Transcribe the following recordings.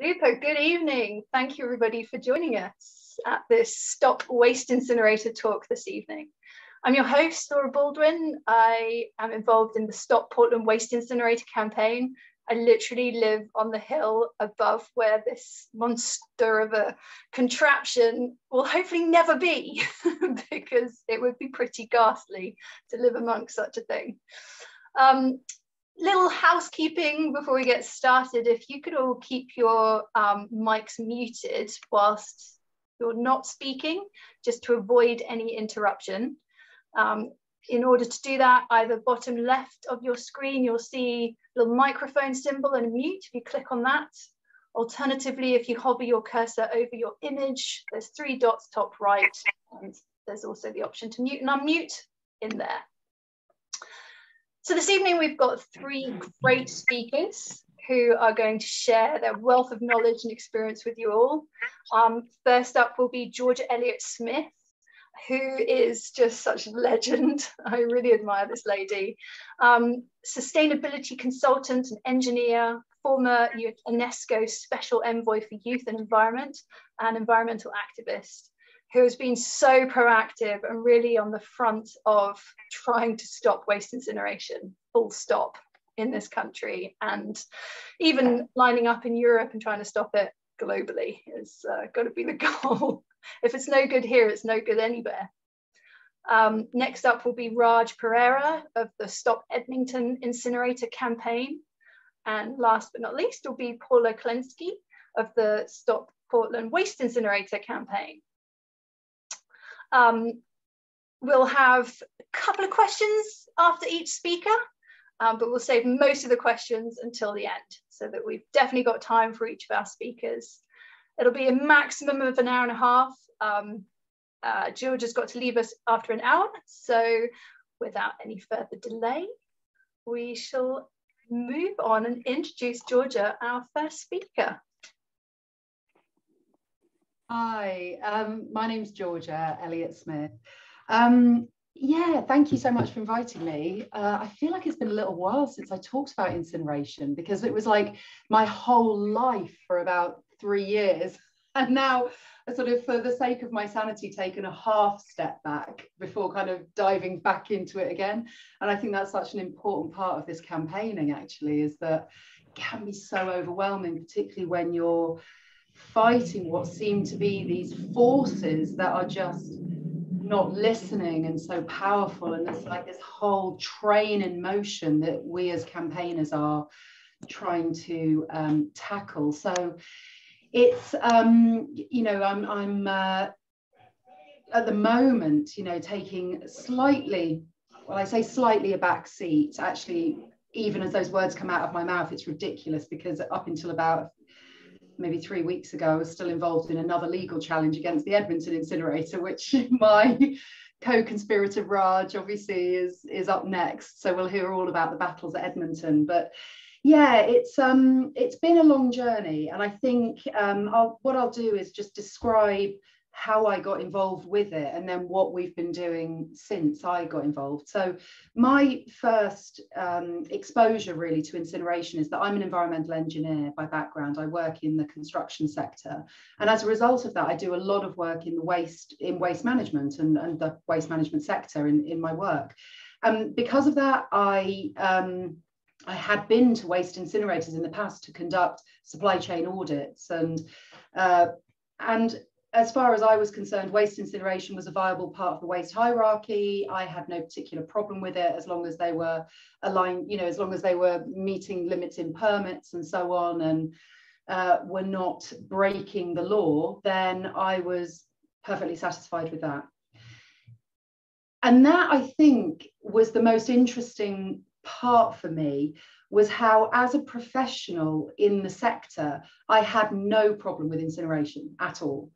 Super, good evening. Thank you everybody for joining us at this Stop Waste Incinerator talk this evening. I'm your host, Laura Baldwin. I am involved in the Stop Portland Waste Incinerator campaign. I literally live on the hill above where this monster of a contraption will hopefully never be, because it would be pretty ghastly to live amongst such a thing. Um, little housekeeping before we get started. If you could all keep your um, mics muted whilst you're not speaking, just to avoid any interruption. Um, in order to do that, either bottom left of your screen, you'll see a little microphone symbol and mute. If you click on that, Alternatively, if you hover your cursor over your image, there's three dots top right, and there's also the option to mute and unmute in there. So this evening we've got three great speakers who are going to share their wealth of knowledge and experience with you all. Um, first up will be Georgia Elliott Smith, who is just such a legend. I really admire this lady. Um, sustainability consultant and engineer, former UNESCO Special Envoy for Youth and Environment, and environmental activist who has been so proactive and really on the front of trying to stop waste incineration, full stop, in this country, and even lining up in Europe and trying to stop it globally has uh, got to be the goal. if it's no good here, it's no good anywhere. Um, next up will be Raj Perera of the Stop Edmonton Incinerator campaign. And last but not least will be Paula Klaentski of the Stop Portland Waste Incinerator campaign. Um, we'll have a couple of questions after each speaker, um, but we'll save most of the questions until the end so that we've definitely got time for each of our speakers. It'll be a maximum of an hour and a half. Um, uh, George has got to leave us after an hour. So without any further delay, we shall move on and introduce Georgia, our first speaker. Hi, um, my name's Georgia Elliott Smith. Um, yeah, thank you so much for inviting me. Uh, I feel like it's been a little while since I talked about incineration because it was like my whole life for about three years. And now, sort of, for the sake of my sanity, taken a half step back before kind of diving back into it again. And I think that's such an important part of this campaigning, actually, is that it can be so overwhelming, particularly when you're fighting what seem to be these forces that are just not listening and so powerful. And it's like this whole train in motion that we as campaigners are trying to um, tackle. So it's um, you know i'm i'm uh, at the moment you know taking slightly well i say slightly a back seat. Actually even as those words come out of my mouth it's ridiculous because up until about maybe three weeks ago, I was still involved in another legal challenge against the Edmonton incinerator, which my co-conspirator Raj obviously is is up next. So we'll hear all about the battles at Edmonton. But yeah, it's um it's been a long journey, and I think um I'll, what I'll do is just describe how I got involved with it and then what we've been doing since I got involved. So, my first um, exposure really to incineration is that I'm an environmental engineer by background. I work in the construction sector. And as a result of that, I do a lot of work in the waste, in waste management and, and the waste management sector in, in my work. Um, because of that, I um, I had been to waste incinerators in the past to conduct supply chain audits and uh, and as far as I was concerned, waste incineration was a viable part of the waste hierarchy. I had no particular problem with it as long as they were aligned, you know, as long as they were meeting limits in permits and so on and uh, were not breaking the law, then I was perfectly satisfied with that. And that I think was the most interesting part for me was how, as a professional in the sector, I had no problem with incineration at all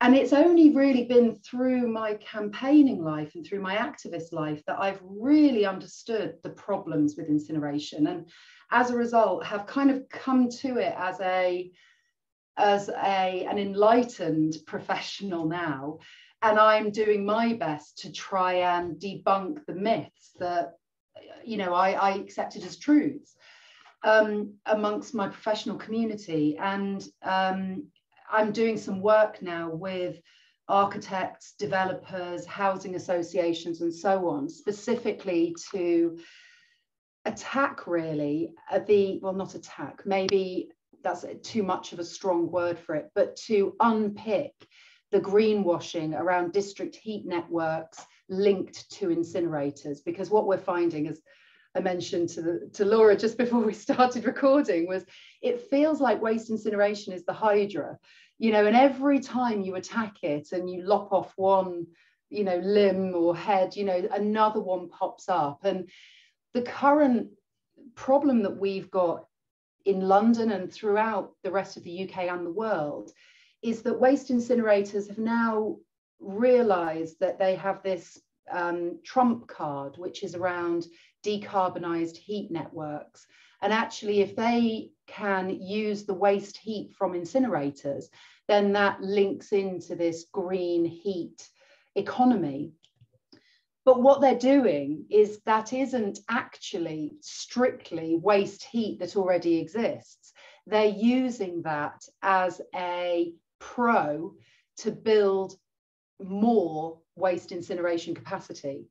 and it's only really been through my campaigning life and through my activist life that I've really understood the problems with incineration and as a result have kind of come to it as a as a an enlightened professional now and I'm doing my best to try and debunk the myths that you know I, I accepted as truths um, amongst my professional community. And um, I'm doing some work now with architects, developers, housing associations, and so on, specifically to attack really uh, the, well, not attack, maybe that's too much of a strong word for it, but to unpick the greenwashing around district heat networks linked to incinerators. Because what we're finding is, I mentioned to, the, to Laura just before we started recording was it feels like waste incineration is the hydra, you know, and every time you attack it and you lop off one, you know, limb or head, you know, another one pops up. And the current problem that we've got in London and throughout the rest of the UK and the world is that waste incinerators have now realized that they have this um, trump card, which is around decarbonized heat networks. And actually, if they can use the waste heat from incinerators, then that links into this green heat economy. But what they're doing is that isn't actually strictly waste heat that already exists. They're using that as a pro to build more waste incineration capacity.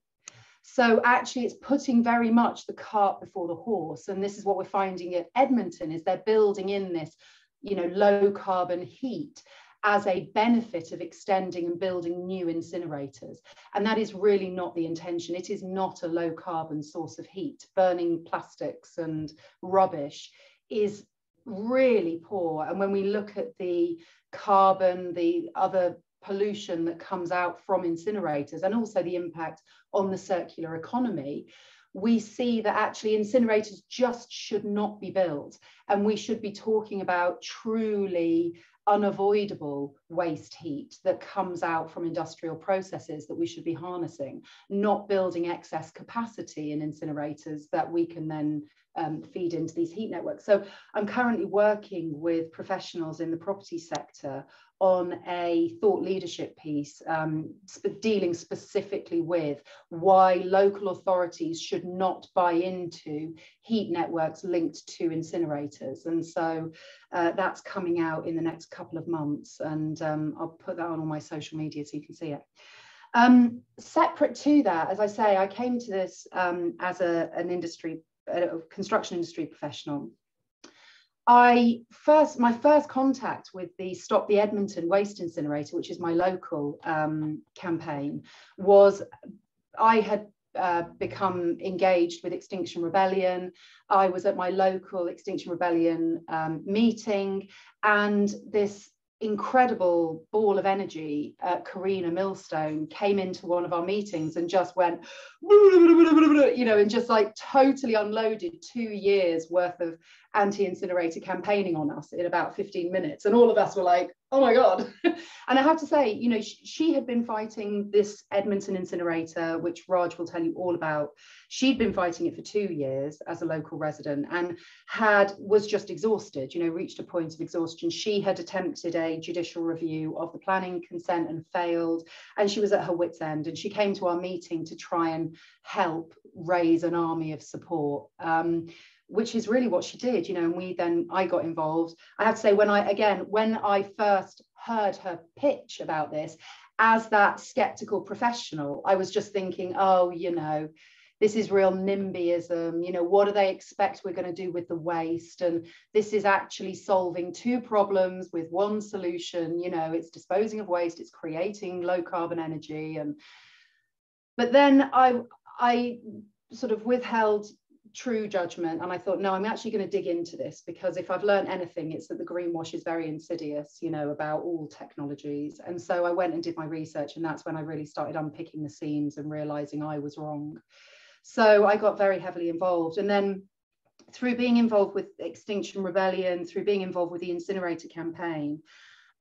So actually it's putting very much the cart before the horse. And this is what we're finding at Edmonton is they're building in this, you know, low carbon heat as a benefit of extending and building new incinerators. And that is really not the intention. It is not a low carbon source of heat. Burning plastics and rubbish is really poor. And when we look at the carbon, the other pollution that comes out from incinerators and also the impact on the circular economy, we see that actually incinerators just should not be built. And we should be talking about truly unavoidable waste heat that comes out from industrial processes that we should be harnessing, not building excess capacity in incinerators that we can then um, feed into these heat networks. So I'm currently working with professionals in the property sector on a thought leadership piece um, sp dealing specifically with why local authorities should not buy into heat networks linked to incinerators. And so uh, that's coming out in the next couple of months. And um, I'll put that on all my social media so you can see it. Um, separate to that, as I say, I came to this um, as a, an industry, a construction industry professional I first, my first contact with the Stop the Edmonton Waste Incinerator, which is my local um, campaign, was I had uh, become engaged with Extinction Rebellion. I was at my local Extinction Rebellion um, meeting, and this incredible ball of energy, uh, Carina Millstone, came into one of our meetings and just went, you know, and just like totally unloaded two years worth of anti incinerator campaigning on us in about 15 minutes. And all of us were like, oh my God. and I have to say, you know, she, she, had been fighting this Edmonton incinerator, which Raj will tell you all about. She'd been fighting it for two years as a local resident and had was just exhausted, you know, reached a point of exhaustion. She had attempted a judicial review of the planning consent and failed. And she was at her wits' end. And she came to our meeting to try and help raise an army of support. Um, which is really what she did, you know, and we then, I got involved. I have to say, when I, again, when I first heard her pitch about this, as that skeptical professional, I was just thinking, oh, you know, this is real NIMBYism. You know, what do they expect we're going to do with the waste? And this is actually solving two problems with one solution. You know, it's disposing of waste, it's creating low carbon energy. And but then I I sort of withheld true judgment. And i thought no i'm actually going to dig into this because if i've learned anything it's that the greenwash is very insidious you know about all technologies. And so i went and did my research and that's when i really started unpicking the seams and realizing i was wrong. So i got very heavily involved. And then through being involved with extinction rebellion through being involved with the incinerator campaign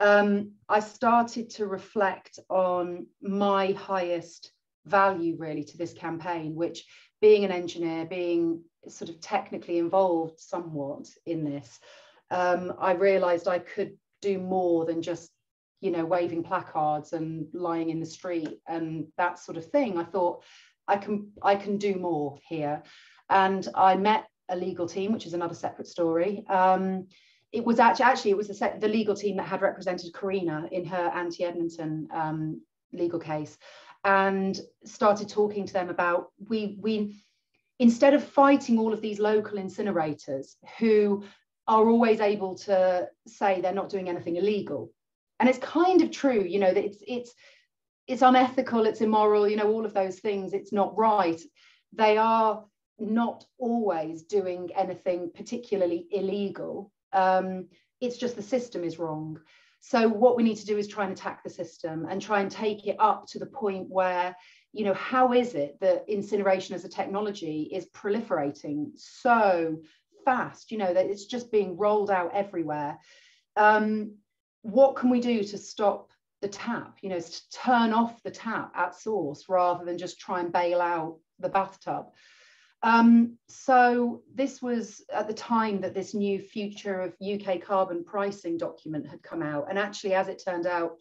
um, i started to reflect on my highest value really to this campaign which being an engineer, being sort of technically involved somewhat in this, um, I realized I could do more than just, you know, waving placards and lying in the street and that sort of thing. I thought I can I can do more here. And I met a legal team, which is another separate story. Um, it was actually actually it was the, the, legal team that had represented Carina in her anti-Edmonton um, legal case, and started talking to them about we we instead of fighting all of these local incinerators who are always able to say they're not doing anything illegal, and it's kind of true, you know that it's it's it's unethical, it's immoral, you know all of those things. It's not right. They are not always doing anything particularly illegal um, it's just the system is wrong. So what we need to do is try and attack the system and try and take it up to the point where, you know, how is it that incineration as a technology is proliferating so fast, you know, that it's just being rolled out everywhere. Um, what can we do to stop the tap, you know, to turn off the tap at source rather than just try and bail out the bathtub? Um, so this was at the time that this new future of UK carbon pricing document had come out. And actually, as it turned out,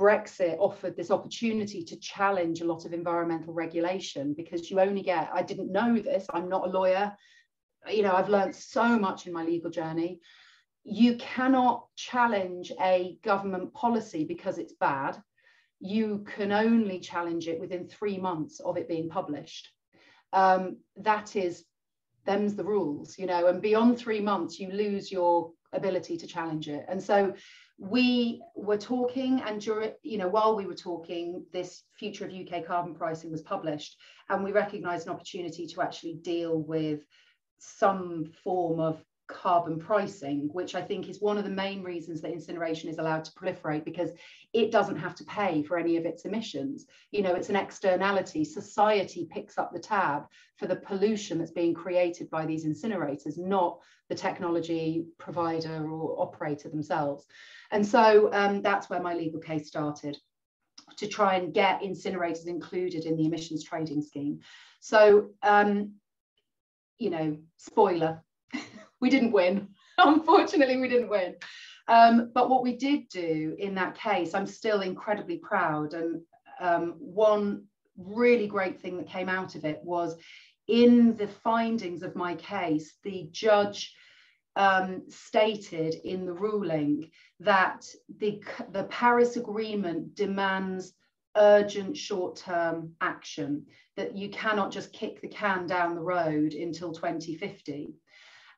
Brexit offered this opportunity to challenge a lot of environmental regulation because you only get, I didn't know this, I'm not a lawyer. You know, I've learned so much in my legal journey. You cannot challenge a government policy because it's bad. You can only challenge it within three months of it being published um, that is them's the rules you know and beyond three months you lose your ability to challenge it. And so we were talking and during you know while we were talking this future of uk carbon pricing was published and we recognized an opportunity to actually deal with some form of carbon pricing, which I think is one of the main reasons that incineration is allowed to proliferate because it doesn't have to pay for any of its emissions. You know, it's an externality. Society picks up the tab for the pollution that's being created by these incinerators, not the technology provider or operator themselves. And so um, that's where my legal case started to try and get incinerators included in the emissions trading scheme. So, um, you know, spoiler, we didn't win. Unfortunately, we didn't win. Um, but what we did do in that case, I'm still incredibly proud. And um, one really great thing that came out of it was in the findings of my case, the judge um, stated in the ruling that the, the Paris Agreement demands urgent short term action, that you cannot just kick the can down the road until 2050.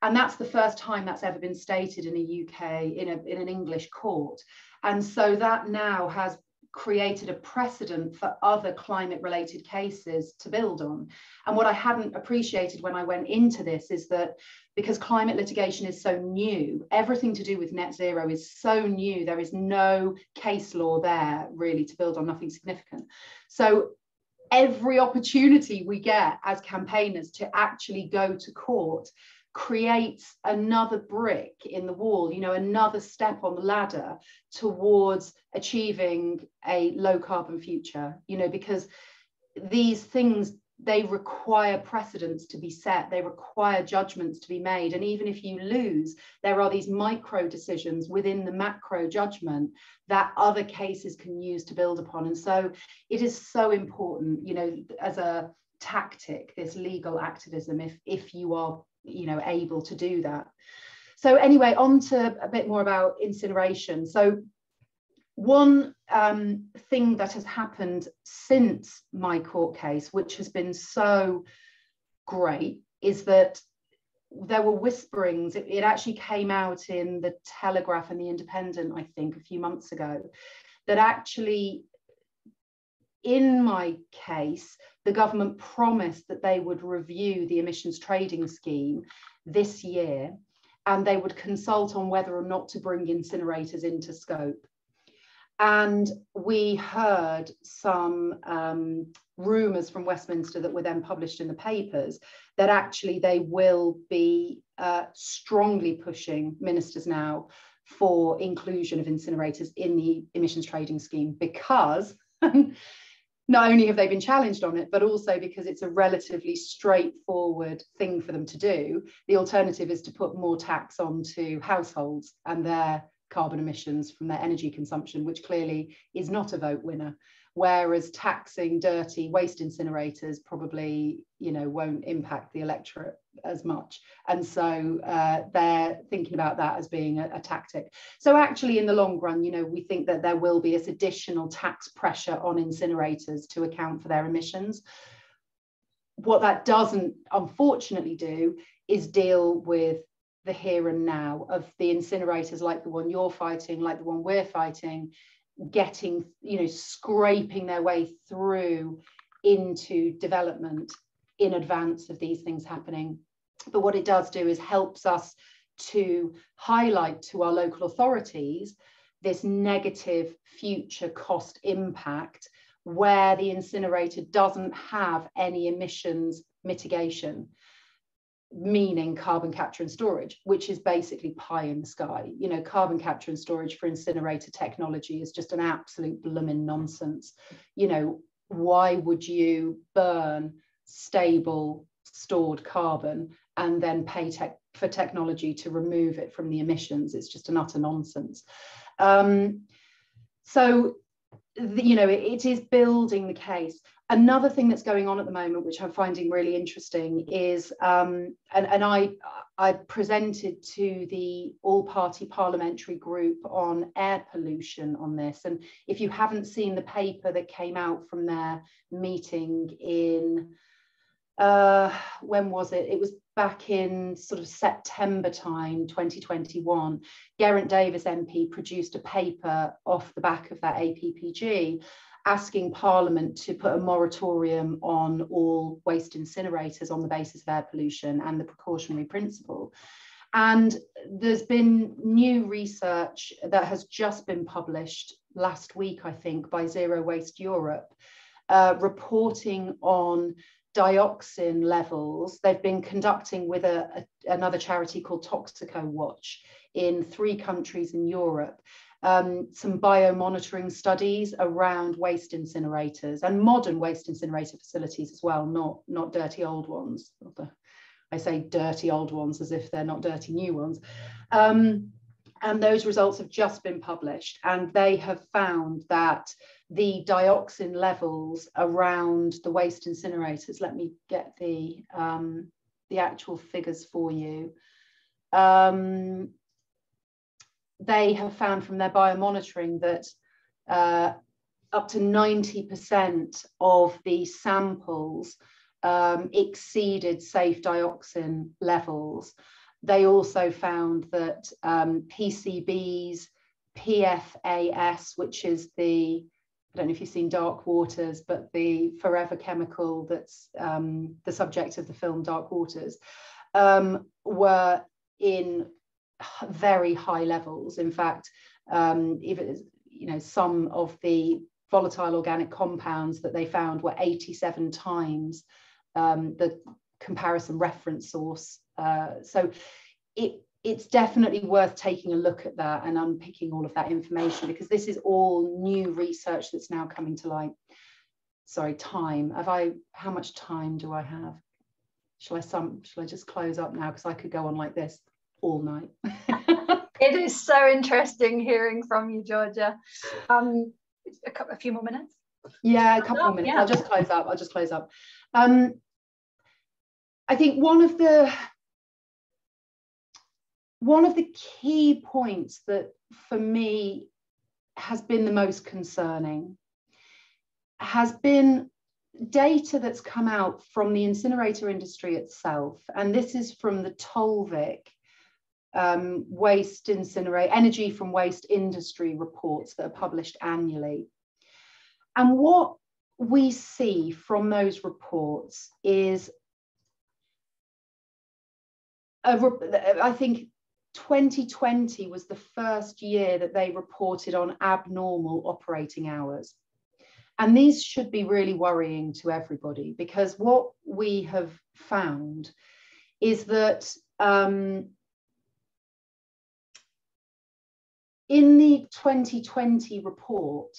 And that's the first time that's ever been stated in a UK, in, a, in an English court. And so that now has created a precedent for other climate related cases to build on. And what I hadn't appreciated when I went into this is that because climate litigation is so new, everything to do with net zero is so new, there is no case law there really to build on, nothing significant. So every opportunity we get as campaigners to actually go to court creates another brick in the wall, you know, another step on the ladder towards achieving a low carbon future, you know, because these things they require precedents to be set they require judgments to be made. And even if you lose there are these micro decisions within the macro judgment that other cases can use to build upon. And so it is so important you know as a tactic this legal activism if if you are you know able to do that. So anyway on to a bit more about incineration. So one um, thing that has happened since my court case which has been so great is that there were whisperings. It, it actually came out in the telegraph and the independent i think a few months ago that actually in my case, the government promised that they would review the emissions trading scheme this year and they would consult on whether or not to bring incinerators into scope. And we heard some um, rumours from Westminster that were then published in the papers that actually they will be uh, strongly pushing ministers now for inclusion of incinerators in the emissions trading scheme because not only have they been challenged on it, but also because it's a relatively straightforward thing for them to do. The alternative is to put more tax onto households and their carbon emissions from their energy consumption, which clearly is not a vote winner. Whereas taxing dirty waste incinerators probably you know won't impact the electorate as much. And so uh, they're thinking about that as being a, a, tactic. So actually in the long run you know we think that there will be this additional tax pressure on incinerators to account for their emissions. What that doesn't unfortunately do is deal with the here and now of the incinerators like the one you're fighting like the one we're fighting getting you know scraping their way through into development in advance of these things happening. But what it does do is helps us to highlight to our local authorities this negative future cost impact where the incinerator doesn't have any emissions mitigation meaning carbon capture and storage, which is basically pie in the sky. You know, carbon capture and storage for incinerator technology is just an absolute blooming nonsense. You know, why would you burn stable stored carbon and then pay tech for technology to remove it from the emissions? It's just an utter nonsense. Um, so, you know, it, it is building the case. Another thing that's going on at the moment, which I'm finding really interesting, is um, and, and I I presented to the all party parliamentary group on air pollution on this. And if you haven't seen the paper that came out from their meeting in uh, when was it? It was back in sort of September time, 2021. Geraint Davis MP produced a paper off the back of that APPG asking Parliament to put a moratorium on all waste incinerators on the basis of air pollution and the precautionary principle. And there's been new research that has just been published last week, I think, by Zero Waste Europe, uh, reporting on dioxin levels. They've been conducting with a, a, another charity called Toxico Watch in three countries in Europe um, some biomonitoring studies around waste incinerators and modern waste incinerator facilities as well, not, not dirty old ones. I say dirty old ones as if they're not dirty new ones. Um, and those results have just been published and they have found that the dioxin levels around the waste incinerators, let me get the, um, the actual figures for you. Um, they have found from their biomonitoring that uh, up to 90% of the samples um, exceeded safe dioxin levels. They also found that um, PCBs, PFAS, which is the, I don't know if you've seen Dark Waters, but the forever chemical that's um, the subject of the film Dark Waters, um, were in very high levels. In fact, um, even you know some of the volatile organic compounds that they found were 87 times um, the comparison reference source. Uh, so it it's definitely worth taking a look at that and unpicking all of that information because this is all new research that's now coming to light. Sorry, time. Have I? How much time do I have? Shall I sum? Shall I just close up now because I could go on like this all night. it is so interesting hearing from you, Georgia. Um, a, couple, a few more minutes. Yeah, a couple more minutes. Yeah. I'll just close up. I'll just close up. Um, I think one of the one of the key points that for me has been the most concerning has been data that's come out from the incinerator industry itself. And this is from the Tolvik um, waste incinerate, energy from waste industry reports that are published annually. And what we see from those reports is, a, I think 2020 was the first year that they reported on abnormal operating hours. And these should be really worrying to everybody because what we have found is that um, in the 2020 report,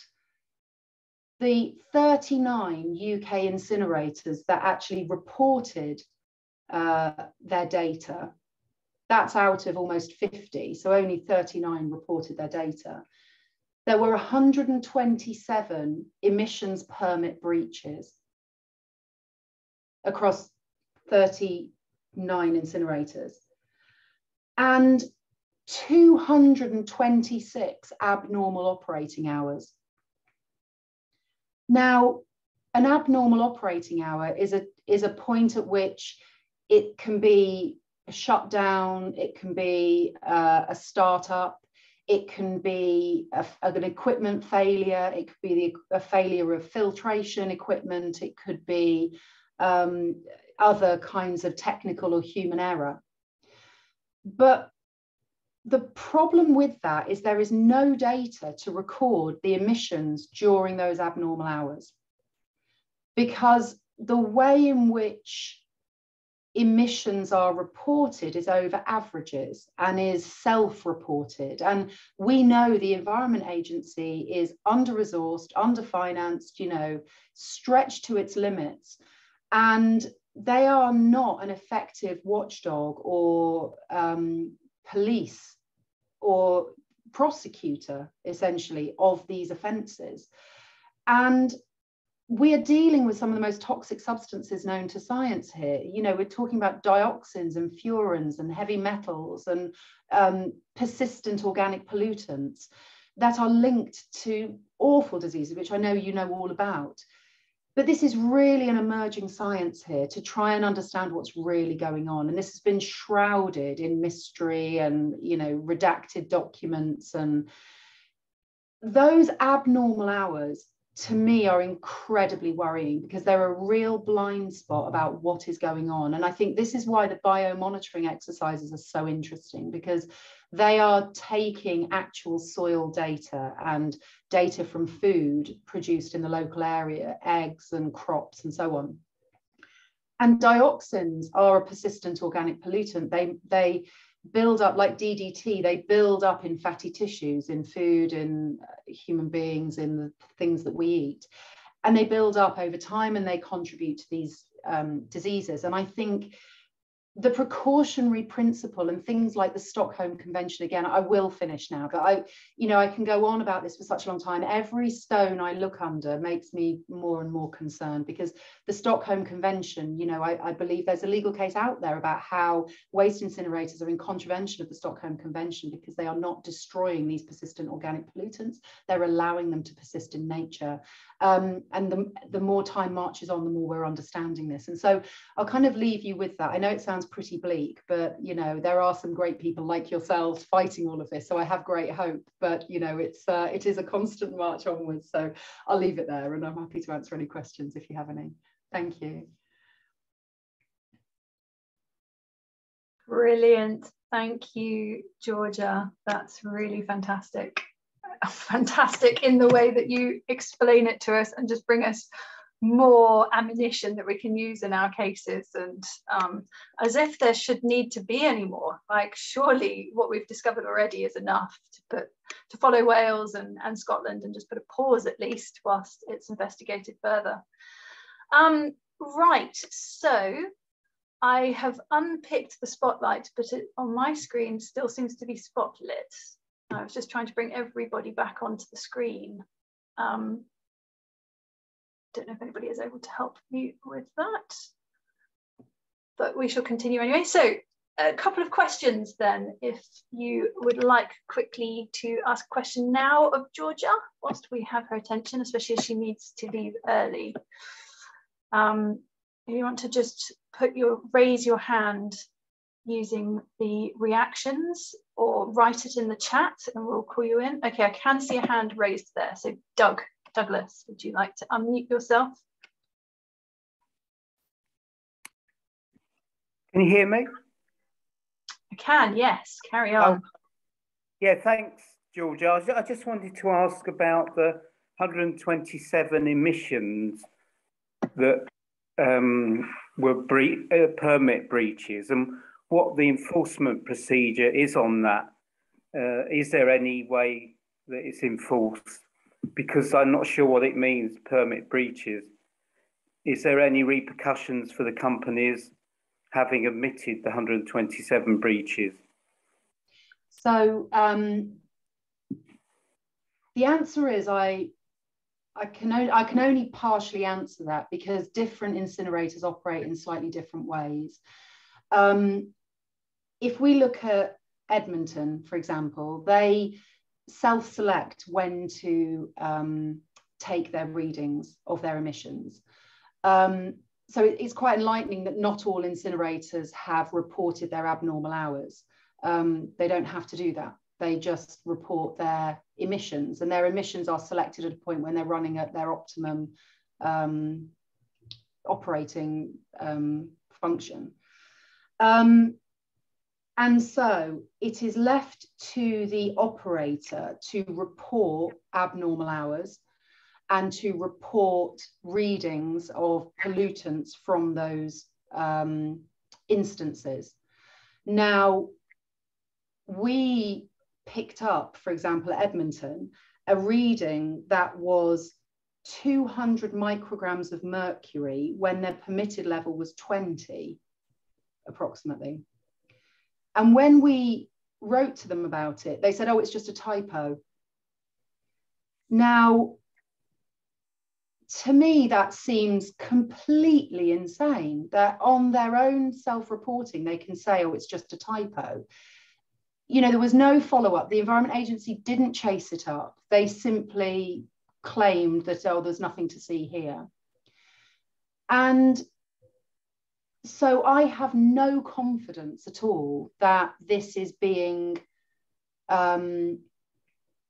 the 39 UK incinerators that actually reported uh, their data, that's out of almost 50, so only 39 reported their data. there were 127 emissions permit breaches across 39 incinerators and 226 abnormal operating hours. Now, an abnormal operating hour is a, is a point at which it can be a shutdown, it can be uh, a startup, it can be a, an equipment failure, it could be the, a failure of filtration equipment, it could be um, other kinds of technical or human error. But the problem with that is there is no data to record the emissions during those abnormal hours. Because the way in which emissions are reported is over averages and is self-reported. And we know the environment agency is under-resourced under-financed you know stretched to its limits. And they are not an effective watchdog or um, police or prosecutor essentially of these offences and we are dealing with some of the most toxic substances known to science here. You know, we're talking about dioxins and furans and heavy metals and um, persistent organic pollutants that are linked to awful diseases, which I know you know all about. But this is really an emerging science here to try and understand what's really going on. And this has been shrouded in mystery and, you know, redacted documents and those abnormal hours to me are incredibly worrying because they're a real blind spot about what is going on. And I think this is why the biomonitoring exercises are so interesting because they are taking actual soil data and data from food produced in the local area, eggs and crops and so on. And dioxins are a persistent organic pollutant. They, they build up like DDT, they build up in fatty tissues, in food, in uh, human beings, in the things that we eat. And they build up over time and they contribute to these um, diseases. And I think the precautionary principle and things like the Stockholm Convention again I will finish now but I you know I can go on about this for such a long time. Every stone I look under makes me more and more concerned because the Stockholm Convention you know I, I believe there's a legal case out there about how waste incinerators are in contravention of the Stockholm Convention because they are not destroying these persistent organic pollutants. They're allowing them to persist in nature. Um, and the, the more time marches on the more we're understanding this. And so I'll kind of leave you with that. I know it sounds sounds pretty bleak, but you know there are some great people like yourselves fighting all of this. So I have great hope, but you know it's uh, it is a constant march onwards. So I'll leave it there, and I'm happy to answer any questions if you have any. Thank you. Brilliant. Thank you, Georgia. That's really fantastic. Fantastic in the way that you explain it to us and just bring us more ammunition that we can use in our cases and um, as if there should need to be any more. Like surely what we've discovered already is enough to put to follow Wales and, and Scotland and just put a pause at least whilst it's investigated further. Um, right so I have unpicked the spotlight but it, on my screen still seems to be spotlit I was just trying to bring everybody back onto the screen. Um, don't know if anybody is able to help me with that, but we shall continue anyway. So a couple of questions then, if you would like quickly to ask a question now of Georgia, whilst we have her attention, especially as she needs to leave early. Um, if you want to just put your, raise your hand using the reactions or write it in the chat and we'll call you in. Okay, I can see a hand raised there. So Doug, Douglas, would you like to unmute yourself? Can you hear me? I can, yes. Carry on. Oh, yeah, thanks, Georgia. I just wanted to ask about the 127 emissions that um, were bre uh, permit breaches and what the enforcement procedure is on that. Uh, is there any way that it's enforced? Because I'm not sure what it means, permit breaches. Is there any repercussions for the companies having admitted the 127 breaches? So um, the answer is I I can only, can only partially answer that because different incinerators operate in slightly different ways. Um, if we look at Edmonton, for example, they self-select when to um, take their readings of their emissions. Um, so it's quite enlightening that not all incinerators have reported their abnormal hours. Um, they don't have to do that. They just report their emissions, and their emissions are selected at a point when they're running at their optimum um, operating um, function. Um, and so it is left to the operator to report abnormal hours and to report readings of pollutants from those um, instances. Now, we picked up, for example, at Edmonton, a reading that was 200 micrograms of mercury when their permitted level was 20, approximately. And when we wrote to them about it, they said, oh, it's just a typo. Now, to me, that seems completely insane that on their own self reporting, they can say, oh, it's just a typo. You know, there was no follow up. The Environment Agency didn't chase it up. They simply claimed that, oh, there's nothing to see here. And so I have no confidence at all that this is being um,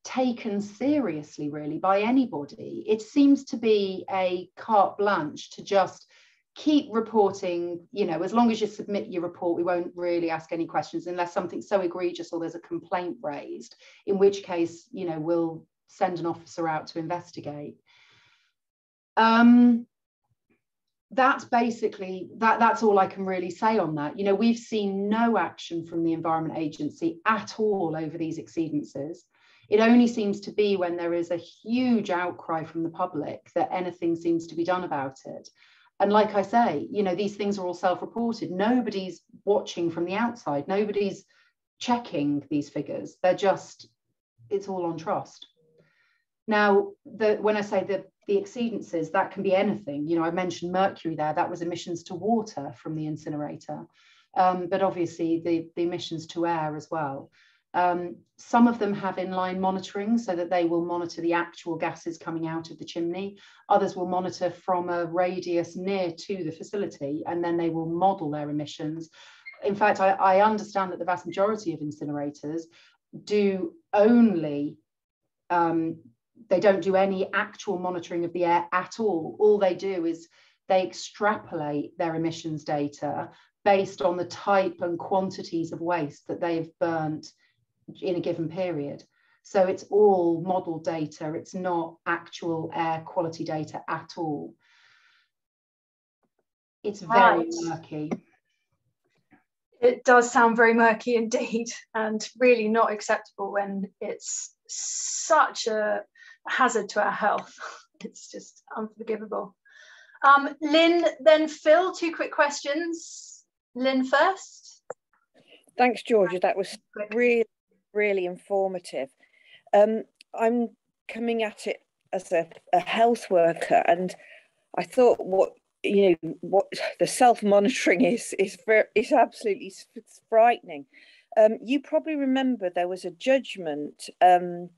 taken seriously, really, by anybody. It seems to be a carte blanche to just keep reporting, you know, as long as you submit your report, we won't really ask any questions unless something's so egregious or there's a complaint raised, in which case, you know, we'll send an officer out to investigate. Um, that's basically that that's all i can really say on that. You know we've seen no action from the environment agency at all over these exceedances. It only seems to be when there is a huge outcry from the public that anything seems to be done about it. And like i say you know these things are all self-reported. Nobody's watching from the outside. Nobody's checking these figures. They're just it's all on trust. Now the when i say the the exceedances, that can be anything. You know, I mentioned mercury there, that was emissions to water from the incinerator, um, but obviously the, the emissions to air as well. Um, some of them have inline monitoring so that they will monitor the actual gases coming out of the chimney. Others will monitor from a radius near to the facility and then they will model their emissions. In fact, I, I understand that the vast majority of incinerators do only um, they don't do any actual monitoring of the air at all. All they do is they extrapolate their emissions data based on the type and quantities of waste that they've burnt in a given period. So it's all model data, it's not actual air quality data at all. It's very right. murky. It does sound very murky indeed, and really not acceptable when it's such a hazard to our health. It's just unforgivable. Um, Lynn, then Phil, two quick questions. Lynn first. Thanks, Georgia. That was really, really informative. Um, I'm coming at it as a, a health worker, and I thought what you know what the self monitoring is is is absolutely frightening. Um, you probably remember there was a judgment. Um,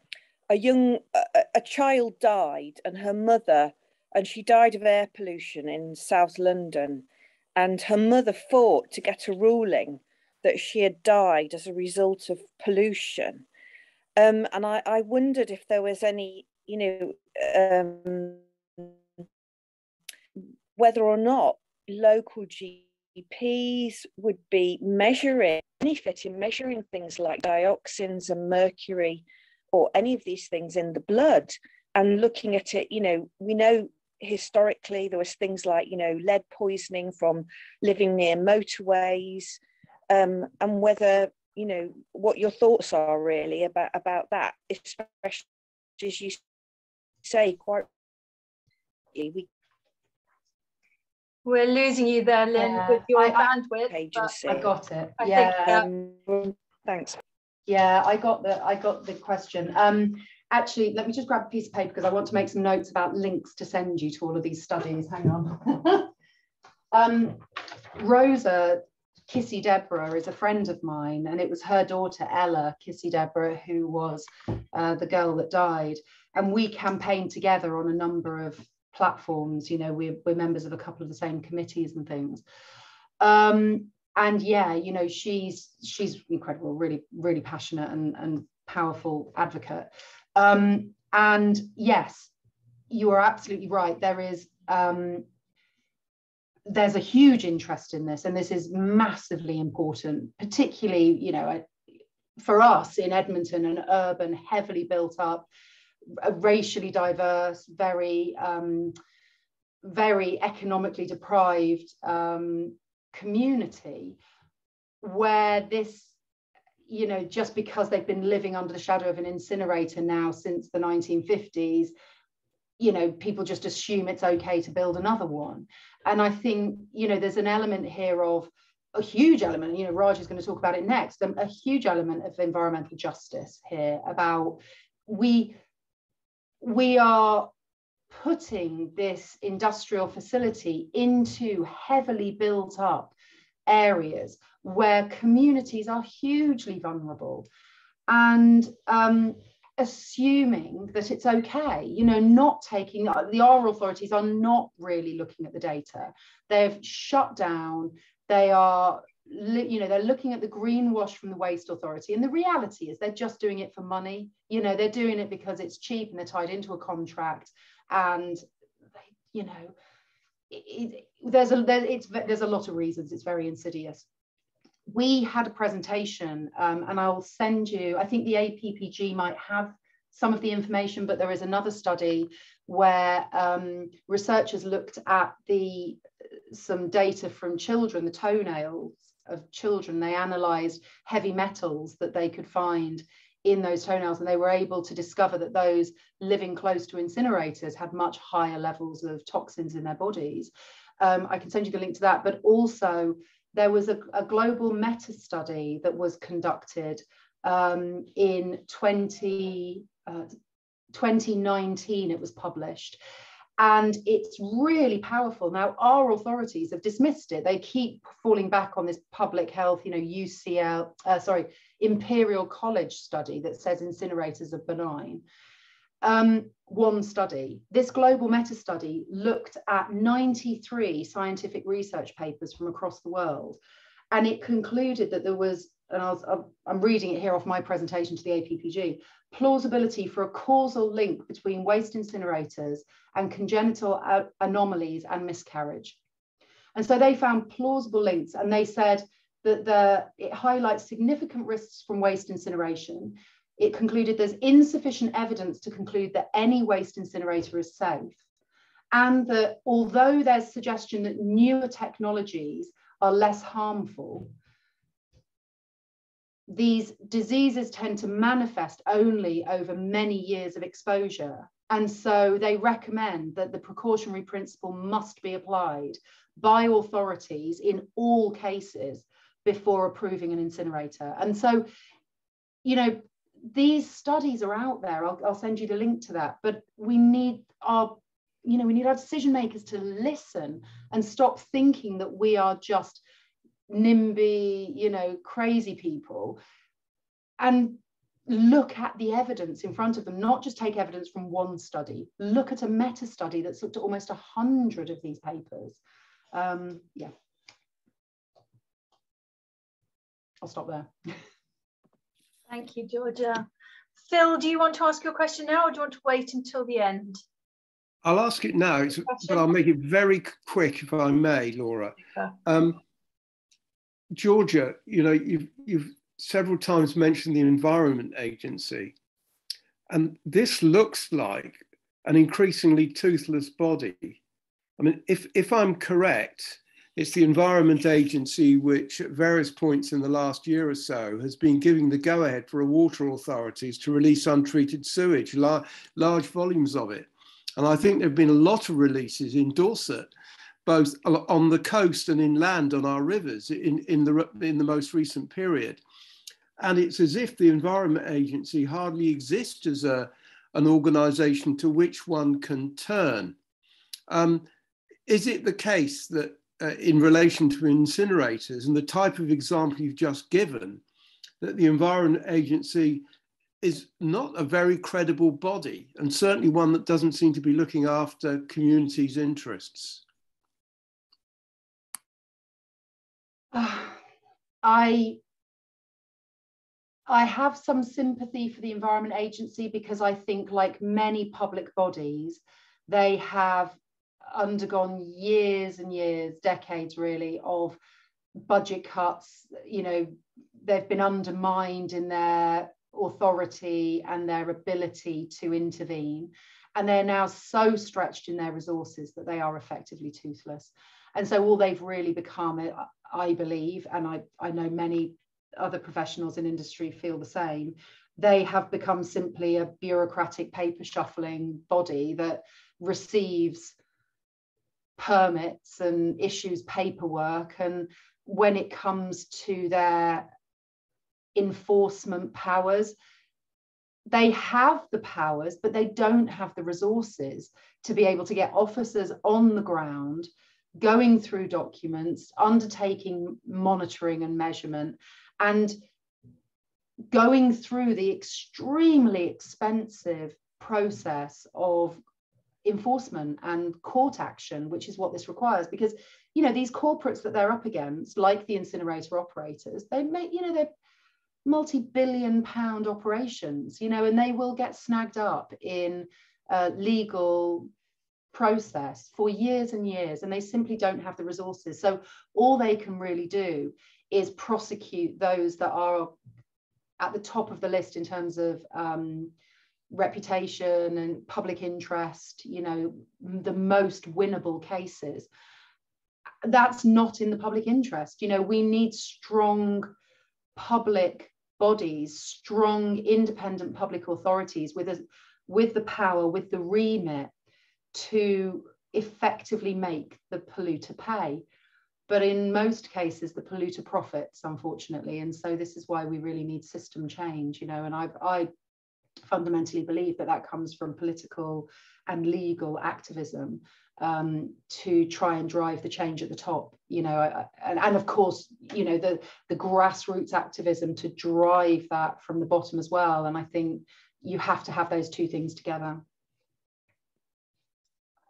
a young a, a child died and her mother and she died of air pollution in South London and her mother fought to get a ruling that she had died as a result of pollution. Um, and I, I wondered if there was any, you know, um, whether or not local GPs would be measuring, benefit in measuring things like dioxins and mercury or any of these things in the blood and looking at it you know we know historically there was things like you know lead poisoning from living near motorways um, and whether you know what your thoughts are really about about that especially as you say quite we we're losing you there, Lynn, yeah. with your I, bandwidth. I, I got it. I yeah. Think, um, thanks. Yeah, I got the I got the question. Um, actually, let me just grab a piece of paper because I want to make some notes about links to send you to all of these studies. Hang on. um, Rosa Kissi-Debrah is a friend of mine, and it was her daughter Ella Kissi-Debrah who was uh, the girl that died. And we campaigned together on a number of platforms. You know, we're, we're members of a couple of the same committees and things. Um, and yeah, you know, she's she's incredible, really, really passionate and, and powerful advocate. Um, and yes, you are absolutely right. There is um, there's a huge interest in this, and this is massively important, particularly, you know, for us in Edmonton, an urban, heavily built up, racially diverse, very, um, very economically deprived um, community, where this, you know, just because they've been living under the shadow of an incinerator now since the 1950s, you know, people just assume it's okay to build another one. And I think, you know, there's an element here of a huge element, you know, Raj is going to talk about it next, a, a huge element of environmental justice here about we we are putting this industrial facility into heavily built up areas where communities are hugely vulnerable. And um, assuming that it's okay, you know, not taking the Aarau authorities are not really looking at the data. They've shut down, they are you know they're looking at the greenwash from the waste authority. And the reality is they're just doing it for money. You know they're doing it because it's cheap and they're tied into a contract and you know it, it, there's a there, it's there's a lot of reasons it's very insidious we had a presentation um, and I'll send you, I think the APPG might have some of the information, but there is another study where um, researchers looked at the some data from children, the toenails of children. They analysed heavy metals that they could find in those toenails, and they were able to discover that those living close to incinerators had much higher levels of toxins in their bodies. Um, I can send you the link to that, but also there was a, a global meta study that was conducted um, in 20, uh, 2019, it was published. And it's really powerful. Now, our authorities have dismissed it. They keep falling back on this public health, you know, UCL, uh, sorry, Imperial College study that says incinerators are benign um, one study. This global meta study looked at 93 scientific research papers from across the world. And it concluded that there was, and I I'm reading it here off my presentation to the APPG, plausibility for a causal link between waste incinerators and congenital anomalies and miscarriage. And so they found plausible links and they said that the, it highlights significant risks from waste incineration it concluded there's insufficient evidence to conclude that any waste incinerator is safe. And that although there's suggestion that newer technologies are less harmful, these diseases tend to manifest only over many years of exposure. And so they recommend that the precautionary principle must be applied by authorities in all cases before approving an incinerator. And so, you know, these studies are out there. I'll, I'll send you the link to that. But we need our, you know, we need our decision makers to listen and stop thinking that we are just NIMBY, you know, crazy people, and look at the evidence in front of them, not just take evidence from one study, look at a meta study that's looked at almost a hundred of these papers. Um, yeah. I'll stop there. Thank you, Georgia. Phil, do you want to ask your question now or do you want to wait until the end? I'll ask it now, but I'll make it very quick if I may, Laura. Um, Georgia, you know, you've, you've several times mentioned the Environment Agency, and this looks like an increasingly toothless body. I mean, if, if I'm correct, it's the Environment Agency which, at various points in the last year or so, has been giving the go ahead for water authorities to release untreated sewage, la large volumes of it. And I think there have been a lot of releases in Dorset, both on the coast and inland on our rivers in, in, the, in the most recent period. And it's as if the Environment Agency hardly exists as a, an organisation to which one can turn. Um, is it the case that uh, in relation to incinerators and the type of example you've just given, that the Environment Agency is not a very credible body and certainly one that doesn't seem to be looking after communities' interests? I I have some sympathy for the Environment Agency because I think, like many public bodies, they have undergone years and years, decades really, of budget cuts. You know, they've been undermined in their authority and their ability to intervene. And they're now so stretched in their resources that they are effectively toothless. And so all they've really become, I believe, and I, I know many other professionals in industry feel the same, they have become simply a bureaucratic paper shuffling body that receives permits and issues paperwork. And when it comes to their enforcement powers. They have the powers, but they don't have the resources to be able to get officers on the ground going through documents, undertaking monitoring and measurement, and going through the extremely expensive process of enforcement and court action, which is what this requires. Because, you know, these corporates that they're up against, like the incinerator operators, they make, you know, they're multi-billion pound operations you know and they will get snagged up in a legal process for years and years and they simply don't have the resources so all they can really do is prosecute those that are at the top of the list in terms of um, reputation and public interest you know the most winnable cases that's not in the public interest you know we need strong public bodies, strong, independent public authorities with, a, with the power, with the remit to effectively make the polluter pay. But in most cases, the polluter profits, unfortunately. And so this is why we really need system change, you know, and I, I fundamentally believe that that comes from political and legal activism um, to try and drive the change at the top you know and, and of course you know the the grassroots activism to drive that from the bottom as well. And i think you have to have those two things together.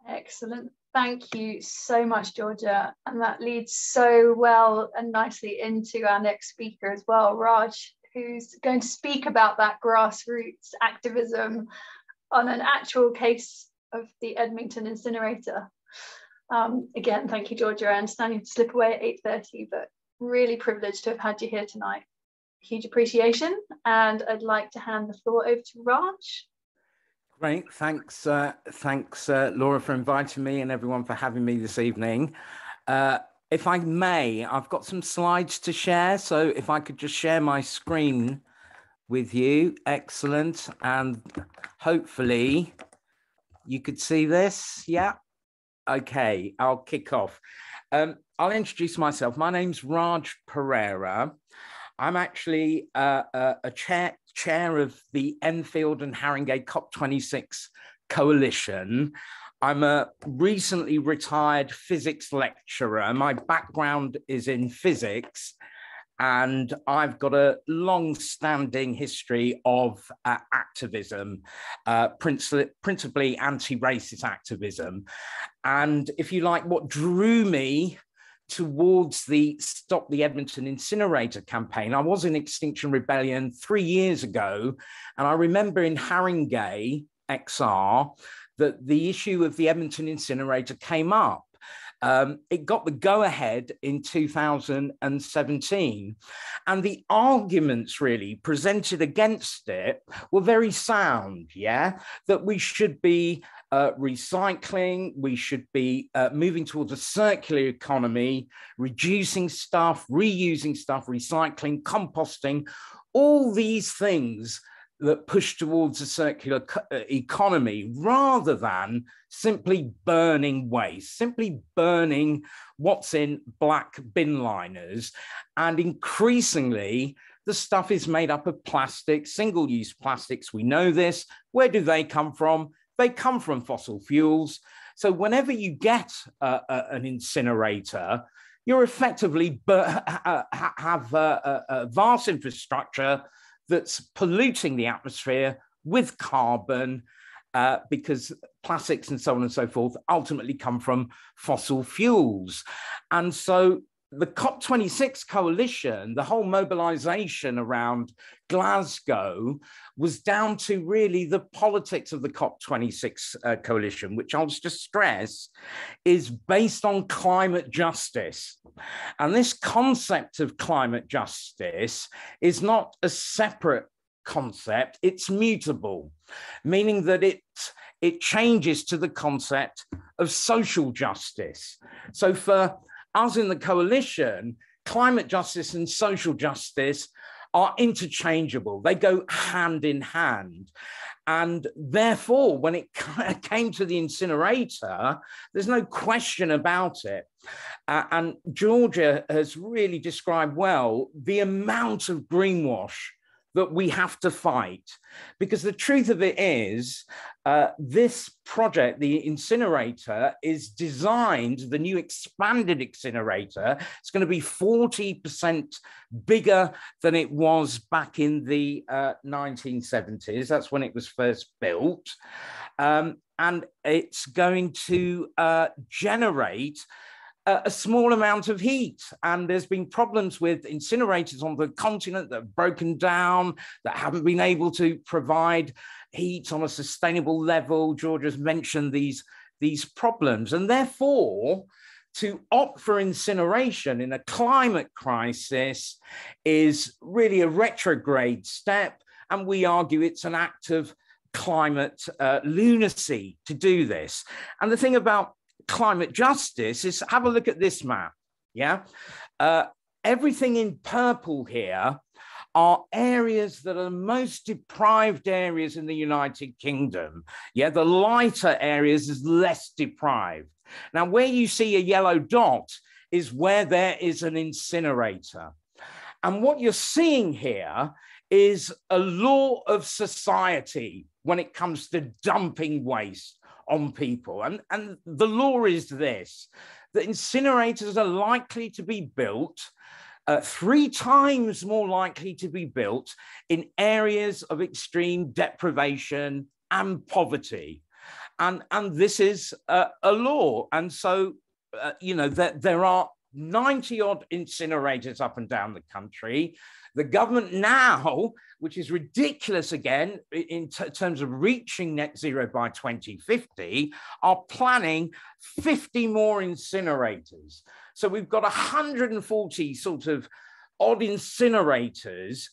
Excellent. Thank you so much georgia. And that leads so well and nicely into our next speaker as well raj who's going to speak about that grassroots activism on an actual case of the Edmonton incinerator. Um, again, thank you, Georgia. I understand you slip away at 8.30, but really privileged to have had you here tonight. Huge appreciation. And I'd like to hand the floor over to Raj. Great. Thanks, uh, thanks, uh, Laura, for inviting me and everyone for having me this evening. Uh, if I may, I've got some slides to share. So if I could just share my screen with you. Excellent. And hopefully you could see this. Yeah. Okay, I'll kick off. Um, I'll introduce myself. My name's Raj Perera. I'm actually uh, a, a chair, chair of the Enfield and Haringey COP26 coalition. I'm a recently retired physics lecturer. My background is in physics, and I've got a long standing history of uh, activism, uh, principally, principally anti racist activism. And if you like, what drew me towards the Stop the Edmonton Incinerator campaign, I was in Extinction Rebellion three years ago. And I remember in Haringey, XR, that the issue of the Edmonton incinerator came up. Um, it got the go ahead in 2017. And the arguments really presented against it were very sound, yeah, that we should be uh, recycling, we should be uh, moving towards a circular economy, reducing stuff, reusing stuff, recycling, composting, all these things that push towards a circular uh, economy rather than simply burning waste, simply burning what's in black bin liners. And increasingly, the stuff is made up of plastic, single use plastics. We know this. Where do they come from? They come from fossil fuels. So whenever you get uh, uh, an incinerator, you're effectively have a, a vast infrastructure that's polluting the atmosphere with carbon uh, because plastics and so on and so forth ultimately come from fossil fuels. And so the COP26 coalition, the whole mobilization around Glasgow was down to really the politics of the COP26 uh, coalition, which I'll just stress is based on climate justice. And this concept of climate justice is not a separate concept, it's mutable, meaning that it, it changes to the concept of social justice. So for us in the coalition, climate justice and social justice are interchangeable. They go hand in hand. And therefore, when it came to the incinerator, there's no question about it. Uh, and Georgia has really described well the amount of greenwash that we have to fight. Because the truth of it is, uh, this project, the incinerator, is designed, the new expanded incinerator, it's going to be 40% bigger than it was back in the uh, 1970s. That's when it was first built. Um, and it's going to uh, generate a small amount of heat. And there's been problems with incinerators on the continent that have broken down, that haven't been able to provide heat on a sustainable level. George has mentioned these, these problems. And therefore, to opt for incineration in a climate crisis is really a retrograde step. And we argue it's an act of climate uh, lunacy to do this. And the thing about climate justice is have a look at this map. Yeah. Uh, everything in purple here are areas that are the most deprived areas in the United Kingdom. Yeah, the lighter areas is less deprived. Now, where you see a yellow dot is where there is an incinerator. And what you're seeing here is a law of society when it comes to dumping waste on people. And, and the law is this that incinerators are likely to be built. Uh, three times more likely to be built in areas of extreme deprivation and poverty. And, and this is a, a law. And so, uh, you know, that there are 90 odd incinerators up and down the country. The government now, which is ridiculous again in terms of reaching net zero by 2050, are planning 50 more incinerators. So we've got 140 sort of odd incinerators.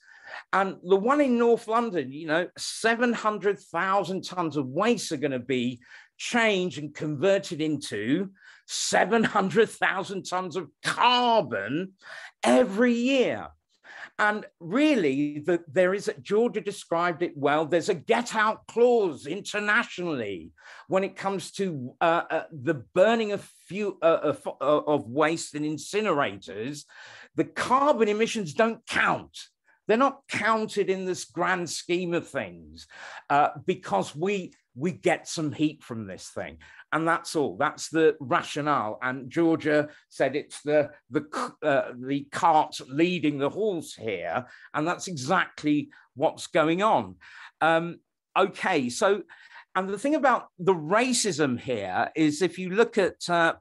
And the one in North London, you know, 700,000 tons of waste are going to be changed and converted into 700,000 tons of carbon every year. And really, the, there is, Georgia described it well, there's a get out clause internationally when it comes to uh, uh, the burning of, few, uh, of, uh, of waste in incinerators. The carbon emissions don't count. They're not counted in this grand scheme of things uh, because we we get some heat from this thing. And that's all. That's the rationale. And georgia said it's the the uh, the cart leading the horse here. And that's exactly what's going on. Um, okay so and the thing about the racism here is if you look at uh,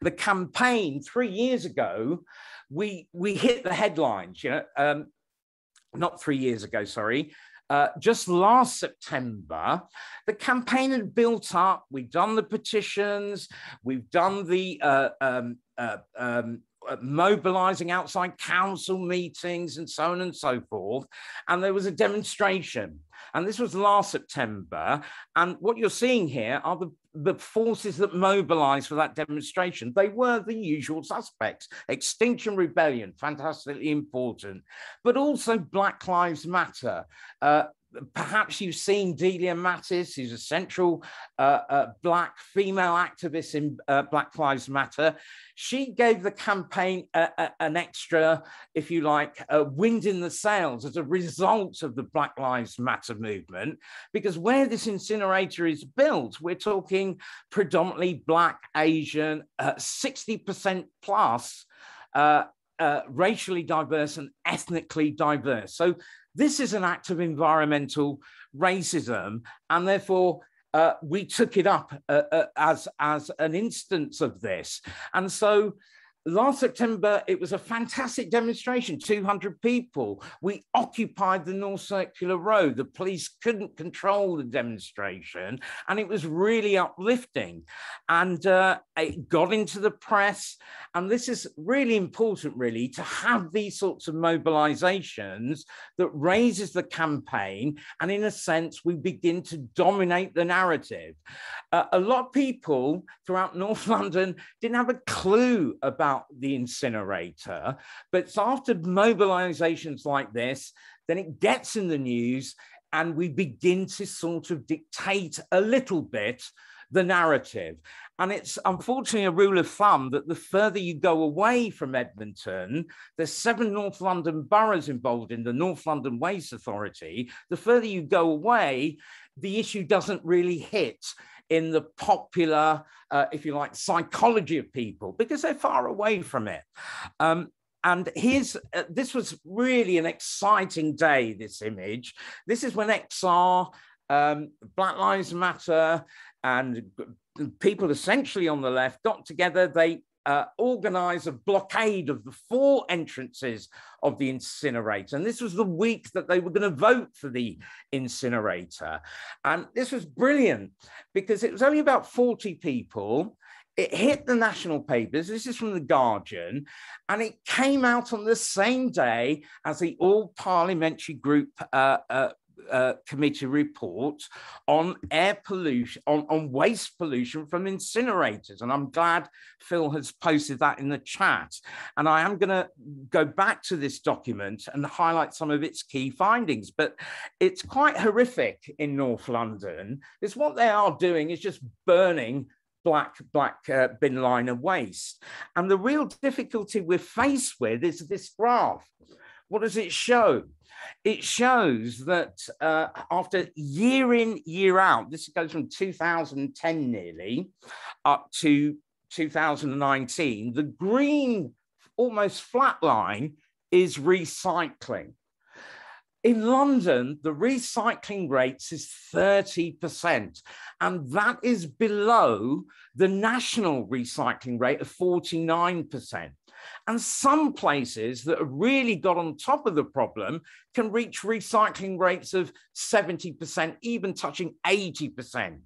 the campaign three years ago we we hit the headlines you know um, not three years ago sorry uh, just last September, the campaign had built up. We've done the petitions, we've done the uh, um, uh, um, uh, mobilizing outside council meetings and so on and so forth. And there was a demonstration. And this was last September. And what you're seeing here are the, the forces that mobilized for that demonstration. They were the usual suspects Extinction Rebellion, fantastically important, but also Black Lives Matter. Uh, perhaps you've seen Delia Mattis, who's a central uh, uh, black female activist in uh, Black Lives Matter. She gave the campaign an extra, if you like, wind in the sails as a result of the Black Lives Matter movement, because where this incinerator is built, we're talking predominantly Black, Asian, 60% uh, plus. Uh, uh, racially diverse and ethnically diverse. So this is an act of environmental racism, and therefore uh, we took it up uh, uh, as, as an instance of this. And so last September, it was a fantastic demonstration 200 people. We occupied the North Circular Road. The police couldn't control the demonstration, and it was really uplifting. And uh, it got into the press. And this is really important, really, to have these sorts of mobilizations that raises the campaign. And in a sense, we begin to dominate the narrative. Uh, a lot of people throughout North London didn't have a clue about about the incinerator. But after mobilizations like this, then it gets in the news and we begin to sort of dictate a little bit the narrative. And it's unfortunately a rule of thumb that the further you go away from Edmonton, there's seven North London boroughs involved in the North London Waste Authority. The further you go away, the issue doesn't really hit in the popular, uh, if you like, psychology of people because they're far away from it. Um, and here's uh, this was really an exciting day. This image. This is when XR, um, Black Lives Matter, and people essentially on the left got together. They uh, organize a blockade of the four entrances of the incinerator. And this was the week that they were going to vote for the incinerator. And this was brilliant because it was only about 40 people. It hit the national papers. This is from The Guardian. And it came out on the same day as the All Parliamentary Group uh, uh, uh, committee report on air pollution, on, on waste pollution from incinerators. And I'm glad Phil has posted that in the chat. And I am going to go back to this document and highlight some of its key findings. But it's quite horrific in North London. It's what they are doing is just burning black black uh, bin liner waste and the real difficulty we're faced with is this graph what does it show it shows that uh, after year in, year out, this goes from 2010 nearly up to 2019, the green, almost flat line is recycling. In London, the recycling rates is 30%, and that is below the national recycling rate of 49%. And some places that have really got on top of the problem can reach recycling rates of 70%, even touching 80%.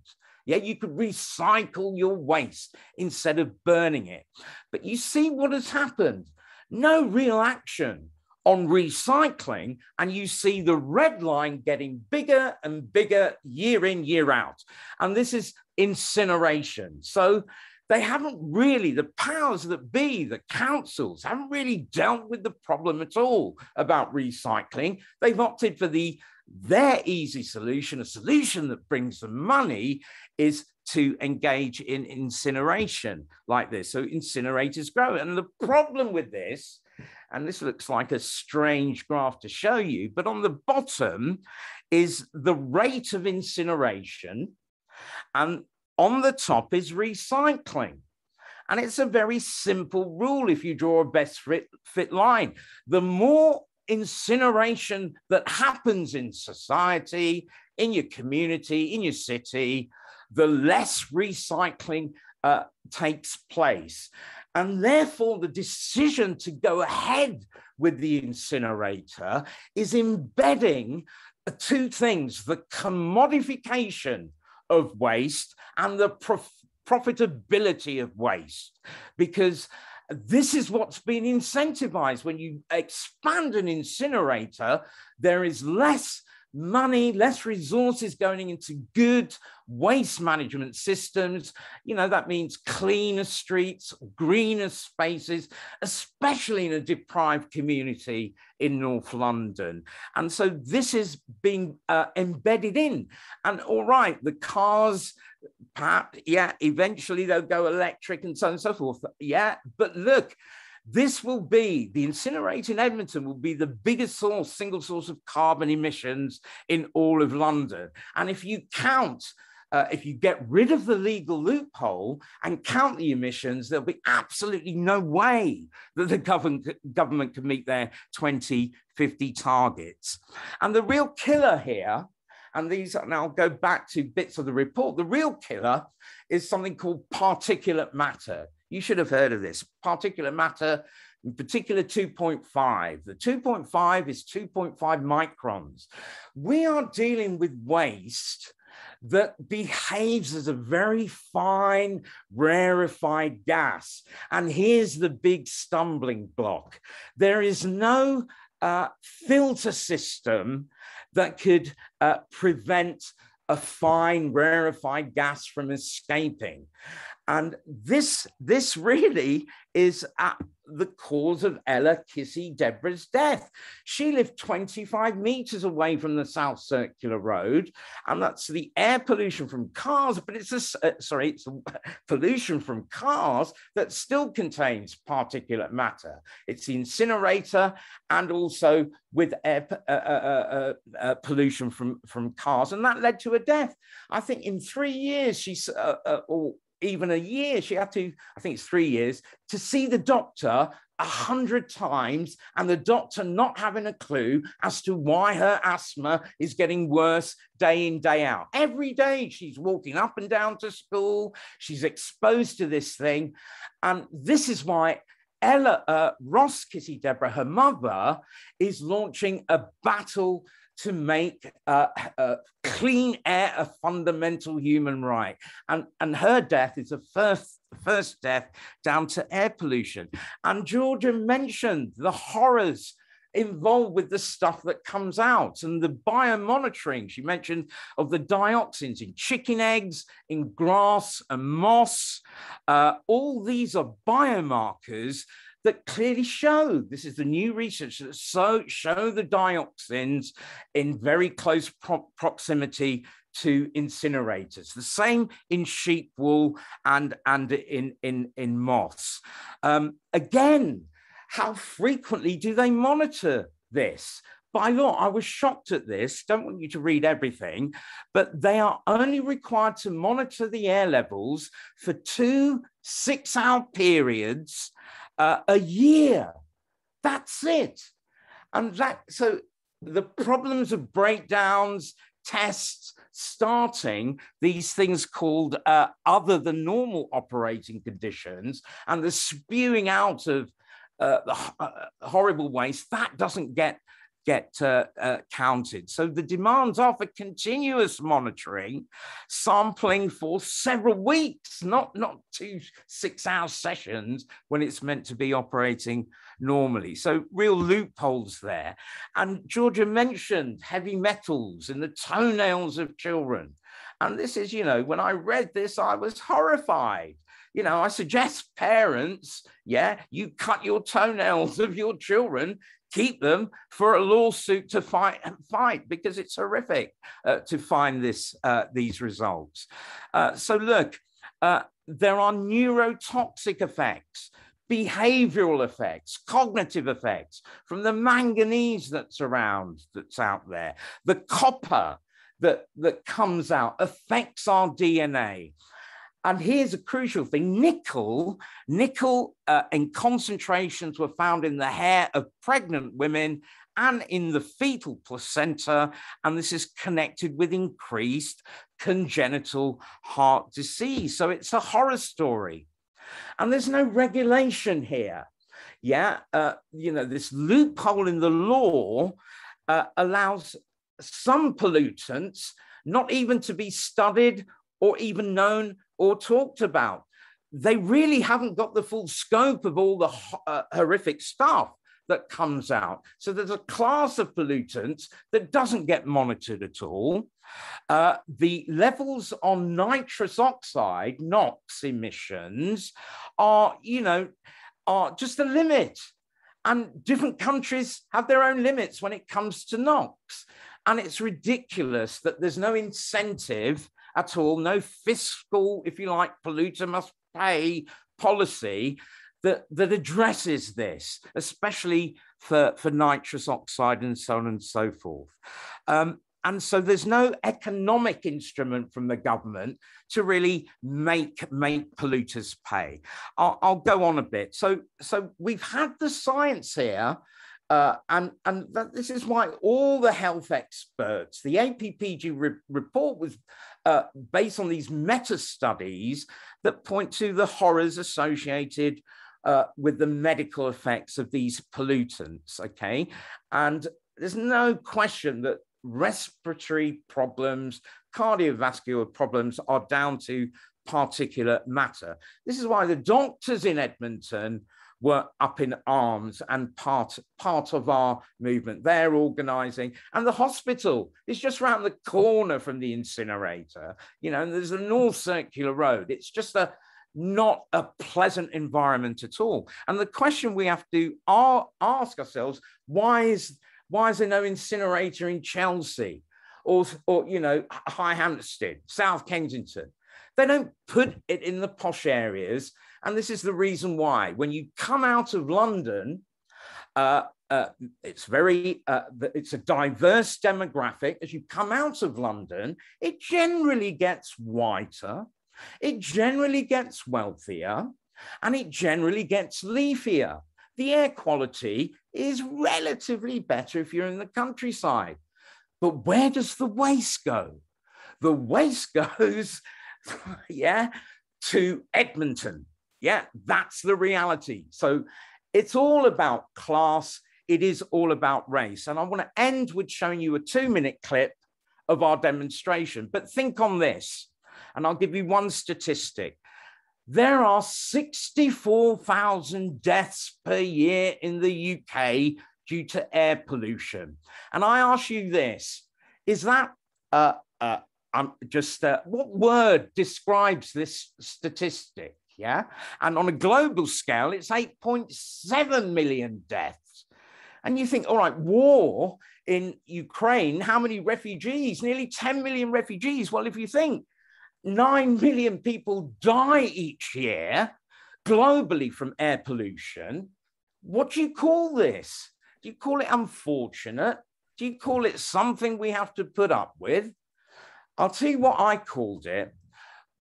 Yeah, you could recycle your waste instead of burning it. But you see what has happened? No real action on recycling, and you see the red line getting bigger and bigger year in, year out. And this is incineration. So they haven't really, the powers that be, the councils, haven't really dealt with the problem at all about recycling. They've opted for the their easy solution, a solution that brings them money, is to engage in incineration like this. So incinerators grow. And the problem with this, and this looks like a strange graph to show you, but on the bottom is the rate of incineration. And on the top is recycling. And it's a very simple rule if you draw a best fit, fit line. The more incineration that happens in society, in your community, in your city, the less recycling uh, takes place. And therefore, the decision to go ahead with the incinerator is embedding two things the commodification of waste and the prof- profitability of waste. Because this is what's been incentivized. When you expand an incinerator there is less money, less resources going into good waste management systems. You know, that means cleaner streets, greener spaces, especially in a deprived community in North London. And so this is being uh, embedded in. And all right, the cars, perhaps, yeah, eventually they'll go electric and so on and so forth. Yeah, but look, this will be, the incinerator in Edmonton will be the biggest source, single source of carbon emissions in all of London. And if you count, uh, if you get rid of the legal loophole and count the emissions, there'll be absolutely no way that the government, government can meet their 2050 targets. And the real killer here and these, and I'll go back to bits of the report. The real killer is something called particulate matter. You should have heard of this. Particulate matter, in particular 2.5. The 2.5 is 2.5 microns. We are dealing with waste that behaves as a very fine, rarefied gas. And here's the big stumbling block there is no uh, filter system that could uh, prevent a fine, rarefied gas from escaping. And this, this really is at the cause of Ella Kissi-Debrah's death. She lived 25 meters away from the South Circular Road, and that's the air pollution from cars, but it's a, uh, sorry, it's pollution from cars that still contains particulate matter. It's the incinerator and also with air uh, uh, uh, uh, pollution from, from cars, and that led to her death. I think in three years, she's, or even a year. She had to, I think it's three years, to see the doctor a hundred times and the doctor not having a clue as to why her asthma is getting worse day in, day out. Every day she's walking up and down to school, she's exposed to this thing. And this is why Ella, uh, Ross Kissi-Debrah, her mother, is launching a battle to make uh, uh, clean air a fundamental human right. And, and her death is the first, first death down to air pollution. And Georgia mentioned the horrors involved with the stuff that comes out and the biomonitoring she mentioned of the dioxins in chicken eggs in grass and moss uh, all these are biomarkers that clearly show this is the new research that so show the dioxins in very close pro proximity to incinerators. The same in sheep wool and, and in, in, in moss. Um, again, how frequently do they monitor this? By law, I was shocked at this. Don't want you to read everything, but they are only required to monitor the air levels for two six hour periods uh, a year. That's it. And that, so the problems of breakdowns, tests, starting these things called uh, other than normal operating conditions and the spewing out of uh, the uh, horrible waste, that doesn't get get uh, uh, counted. So the demands are for continuous monitoring, sampling for several weeks, not, not two six hour sessions when it's meant to be operating normally. So real loopholes there. And Georgia mentioned heavy metals in the toenails of children. And this is, you know, when I read this, I was horrified you know, I suggest parents, yeah, you cut your toenails of your children keep them for a lawsuit to fight and fight because it's horrific uh, to find this uh, these results. Uh, so look, uh, there are neurotoxic effects, behavioral effects, cognitive effects from the manganese that's around that's out there, the copper that that comes out affects our DNA. And here's a crucial thing nickel, nickel uh, in concentrations were found in the hair of pregnant women and in the fetal placenta. And this is connected with increased congenital heart disease. So it's a horror story. And there's no regulation here. Yeah, uh, you know, this loophole in the law uh, allows some pollutants not even to be studied or even known or talked about. They really haven't got the full scope of all the uh, horrific stuff that comes out. So there's a class of pollutants that doesn't get monitored at all. Uh, the levels on nitrous oxide, NOx emissions, are, you know, are just a limit. And different countries have their own limits when it comes to NOx. And it's ridiculous that there's no incentive at all, no fiscal, if you like, polluter must pay policy that, that addresses this, especially for, for nitrous oxide and so on and so forth. Um, and so there's no economic instrument from the government to really make, make polluters pay. I'll, I'll go on a bit. So, so we've had the science here uh, and and that, this is why all the health experts, the APPG re report was uh, based on these meta studies that point to the horrors associated uh, with the medical effects of these pollutants. Okay. And there's no question that respiratory problems, cardiovascular problems are down to particulate matter. This is why the doctors in Edmonton were up in arms and part, part of our movement. They're organizing. And the hospital is just around the corner from the incinerator. You know, and there's a North Circular Road. It's just a not a pleasant environment at all. And the question we have to ask ourselves, why is why is there no incinerator in Chelsea or, or you know, High Hampstead, South Kensington? They don't put it in the posh areas and this is the reason why. When you come out of London, uh, uh, it's very, uh, it's a diverse demographic. As you come out of London, it generally gets whiter, it generally gets wealthier, and it generally gets leafier. The air quality is relatively better if you're in the countryside. But where does the waste go? The waste goes, yeah, to Edmonton. Yeah, that's the reality. So it's all about class. It is all about race. And I want to end with showing you a two minute clip of our demonstration. But think on this, and I'll give you one statistic. There are 64,000 deaths per year in the UK due to air pollution. And I ask you this is that uh, uh, I'm just uh, what word describes this statistic? Yeah? And on a global scale, it's 8.7 million deaths. And you think, all right, war in Ukraine, how many refugees? Nearly 10 million refugees. Well, if you think 9 million people die each year globally from air pollution, what do you call this? Do you call it unfortunate? Do you call it something we have to put up with? I'll tell you what I called it.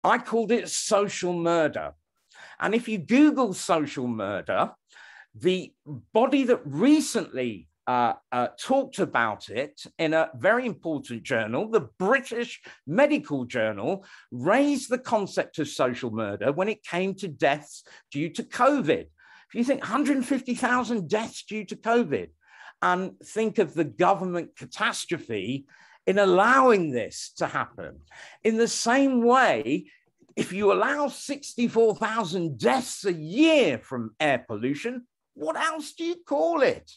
I called it social murder. And if you Google social murder, the body that recently uh, uh, talked about it in a very important journal, the British Medical Journal, raised the concept of social murder when it came to deaths due to COVID. If you think 150,000 deaths due to COVID, and think of the government catastrophe in allowing this to happen. In the same way, if you allow 64,000 deaths a year from air pollution, what else do you call it?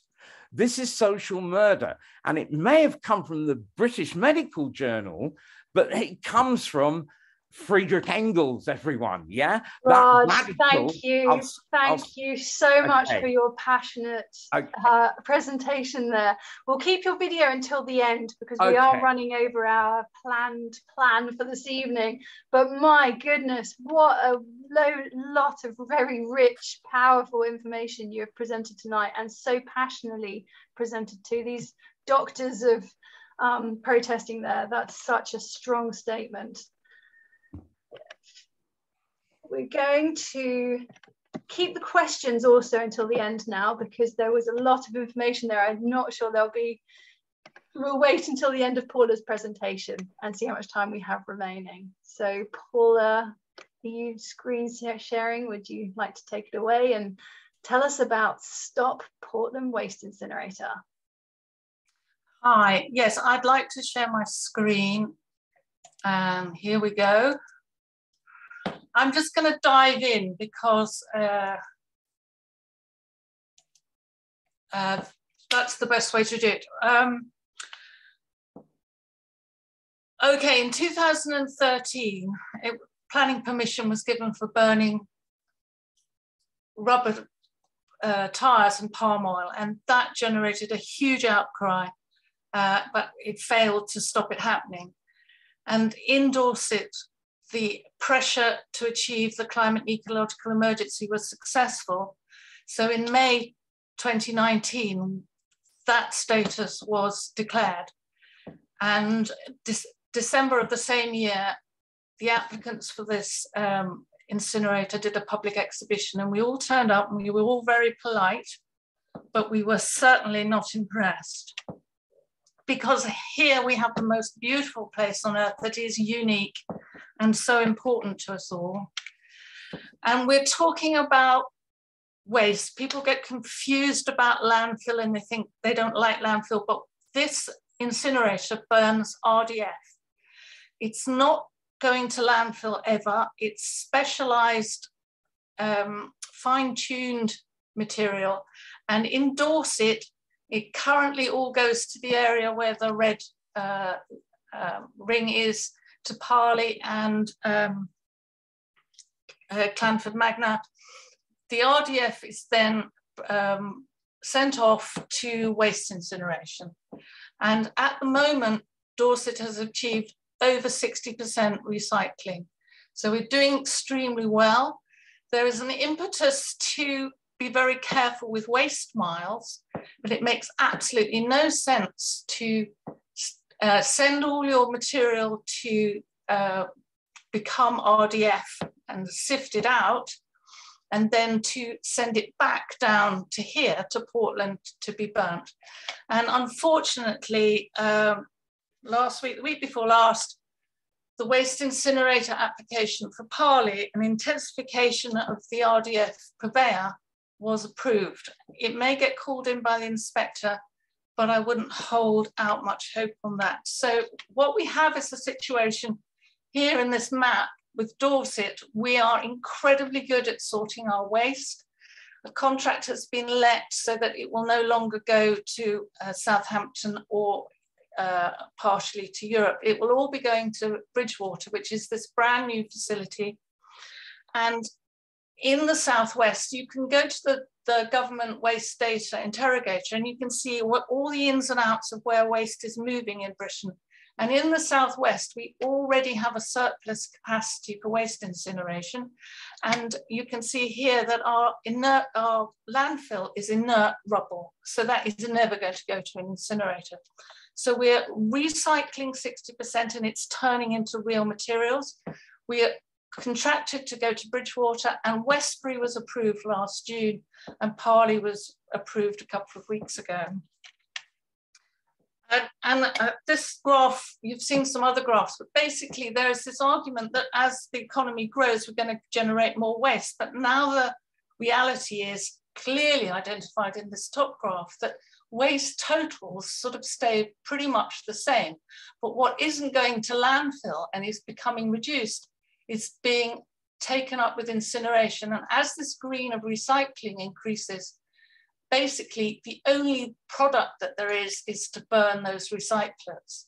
This is social murder. And it may have come from the British Medical Journal, but it comes from Friedrich Engels, everyone. Yeah. Raj, thank you. I'll, thank I'll, you so okay. much for your passionate okay. uh, presentation there. We'll keep your video until the end because we okay. are running over our planned plan for this evening. But my goodness, what a lo- lot of very rich, powerful information you have presented tonight and so passionately presented to these doctors of um, protesting there. That's such a strong statement we're going to keep the questions also until the end now because there was a lot of information there. I'm not sure there'll be, we'll wait until the end of Paula's presentation and see how much time we have remaining. So Paula, are you screen sharing? Would you like to take it away and tell us about Stop Portland Waste Incinerator? Hi, yes, I'd like to share my screen. Um, here we go. I'm just going to dive in because uh, uh, that's the best way to do it. Um, okay, in 2013, it, planning permission was given for burning rubber uh, tires and palm oil, and that generated a huge outcry, uh, but it failed to stop it happening. And in Dorset, the pressure to achieve the climate ecological emergency was successful. So in May 2019, that status was declared. And December of the same year, the applicants for this um, incinerator did a public exhibition and we all turned up and we were all very polite, but we were certainly not impressed. Because here we have the most beautiful place on earth that is unique and so important to us all. And we're talking about waste. People get confused about landfill and they think they don't like landfill, but this incinerator burns RDF. It's not going to landfill ever. It's specialized, um, fine-tuned material. And in Dorset, it currently all goes to the area where the red uh, uh, ring is to Parley and um, uh, Canford Magna. The RDF is then um, sent off to waste incineration. And at the moment, Dorset has achieved over 60% recycling. So we're doing extremely well. There is an impetus to be very careful with waste miles, but it makes absolutely no sense to uh, send all your material to uh, become RDF and sift it out, and then to send it back down to here, to Portland, to be burnt. And unfortunately, um, last week, the week before last, the waste incinerator application for Parley, an intensification of the RDF purveyor was approved. It may get called in by the inspector, but I wouldn't hold out much hope on that. So what we have is a situation here in this map with Dorset, we are incredibly good at sorting our waste. The contract has been let so that it will no longer go to uh, Southampton or uh, partially to Europe. It will all be going to Bridgewater, which is this brand new facility. And in the Southwest, you can go to the, the government waste data interrogator and you can see what all the ins and outs of where waste is moving in Britain. And in the Southwest, we already have a surplus capacity for waste incineration. And you can see here that our, inert, our landfill is inert rubble. So that is never going to go to an incinerator. So we're recycling 60% and it's turning into real materials. We are contracted to go to Bridgewater and Westbury was approved last June and Parley was approved a couple of weeks ago. And, and uh, this graph, you've seen some other graphs, but basically there is this argument that as the economy grows, we're going to generate more waste. But now the reality is clearly identified in this top graph that waste totals sort of stay pretty much the same. But what isn't going to landfill and is becoming reduced is being taken up with incineration. And as this green of recycling increases, basically the only product that there is is to burn those recyclers.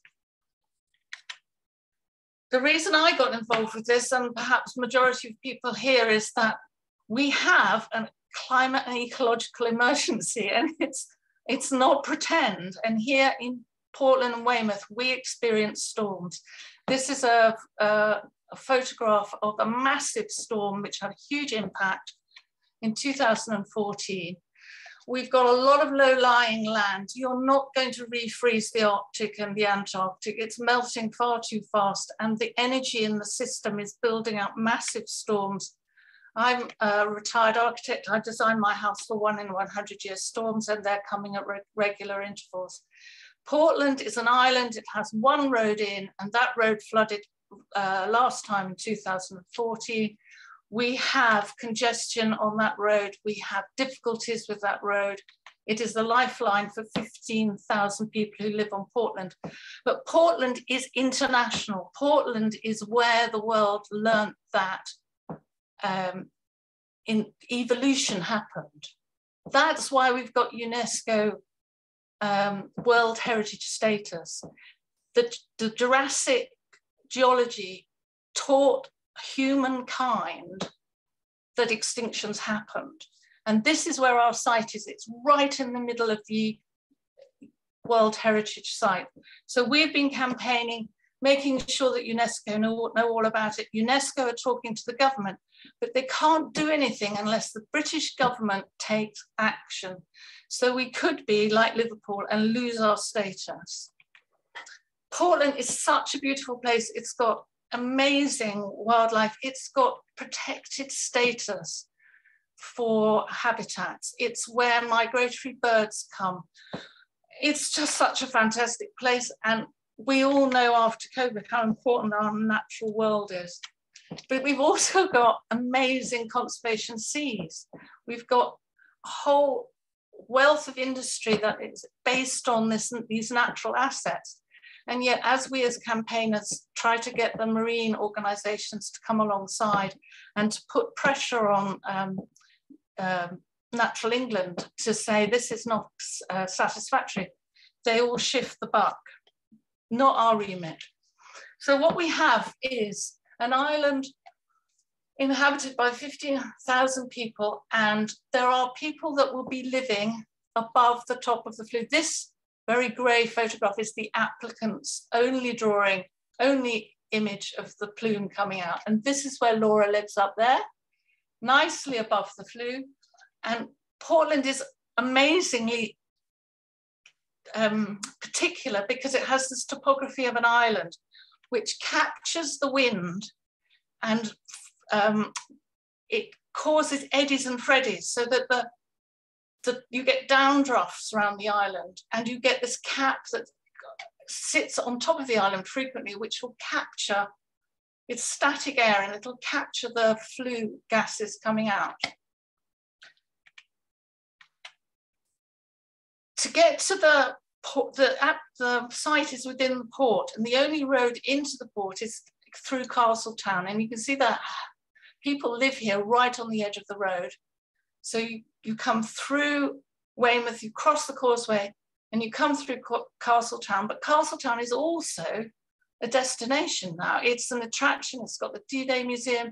The reason I got involved with this, and perhaps majority of people here, is that we have a climate and ecological emergency, and it's it's not pretend. And here in Portland and Weymouth, we experience storms. This is a, a, a photograph of a massive storm which had a huge impact in 2014 we've got a lot of low-lying land. You're not going to refreeze the Arctic and the Antarctic. It's melting far too fast and the energy in the system is building up massive storms I'm a retired architect. I designed my house for one in 100 year storms and they're coming at re regular intervals. Portland is an island. It has one road in and that road flooded uh, last time in 2014. We have congestion on that road. We have difficulties with that road. It is the lifeline for 15,000 people who live on Portland. But Portland is international. Portland is where the world learned that um, in evolution happened. That's why we've got UNESCO um, World Heritage status. The, the Jurassic geology taught humankind that extinctions happened. And this is where our site is. It's right in the middle of the World Heritage Site. So we've been campaigning, making sure that UNESCO know, know all about it. UNESCO are talking to the government, but they can't do anything unless the British government takes action. So we could be like Liverpool and lose our status. Portland is such a beautiful place. It's got amazing wildlife. It's got protected status for habitats. It's where migratory birds come. It's just such a fantastic place. And we all know after COVID how important our natural world is. But we've also got amazing conservation seas. We've got a whole wealth of industry that is based on this, these natural assets. And yet, as we as campaigners try to get the marine organizations to come alongside and to put pressure on um, um, Natural England to say this is not uh, satisfactory, they all shift the buck, not our remit. So what we have is an island inhabited by 15,000 people, and there are people that will be living above the top of the flue. This very grey photograph is the applicant's only drawing, only image of the plume coming out. And this is where Laura lives up there, nicely above the flue. And Portland is amazingly um, particular because it has this topography of an island, which captures the wind and um, it causes eddies and freddies so that the you get downdrafts around the island and you get this cap that sits on top of the island frequently, which will capture, it's static air and it'll capture the flue gases coming out. To get to the port, the, the site is within the port and the only road into the port is through Castletown. And you can see that people live here right on the edge of the road. So you, you come through Weymouth, you cross the causeway, and you come through Castletown. But Castletown is also a destination now. It's an attraction. It's got the D-Day Museum.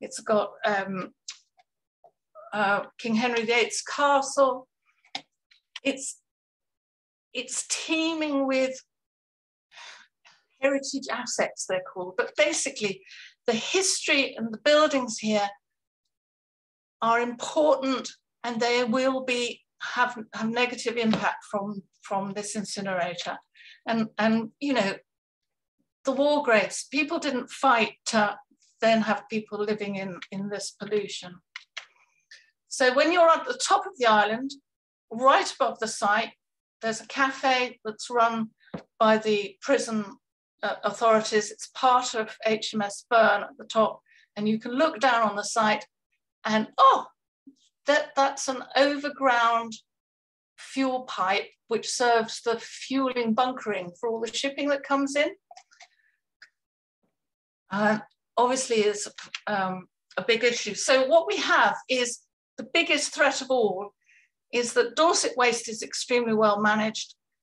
It's got um, uh, King Henry VIII's castle. It's it's teeming with heritage assets, they're called. But basically, the history and the buildings here are important and they will be have, have negative impact from, from this incinerator. And, and, you know, the war graves, people didn't fight to then have people living in, in this pollution. So when you're at the top of the island, right above the site, there's a cafe that's run by the prison uh, authorities. It's part of HMS Burn at the top, and you can look down on the site and oh, that, that's an overground fuel pipe which serves the fueling bunkering for all the shipping that comes in. Uh, obviously is um, a big issue. So what we have is the biggest threat of all is that Dorset waste is extremely well managed.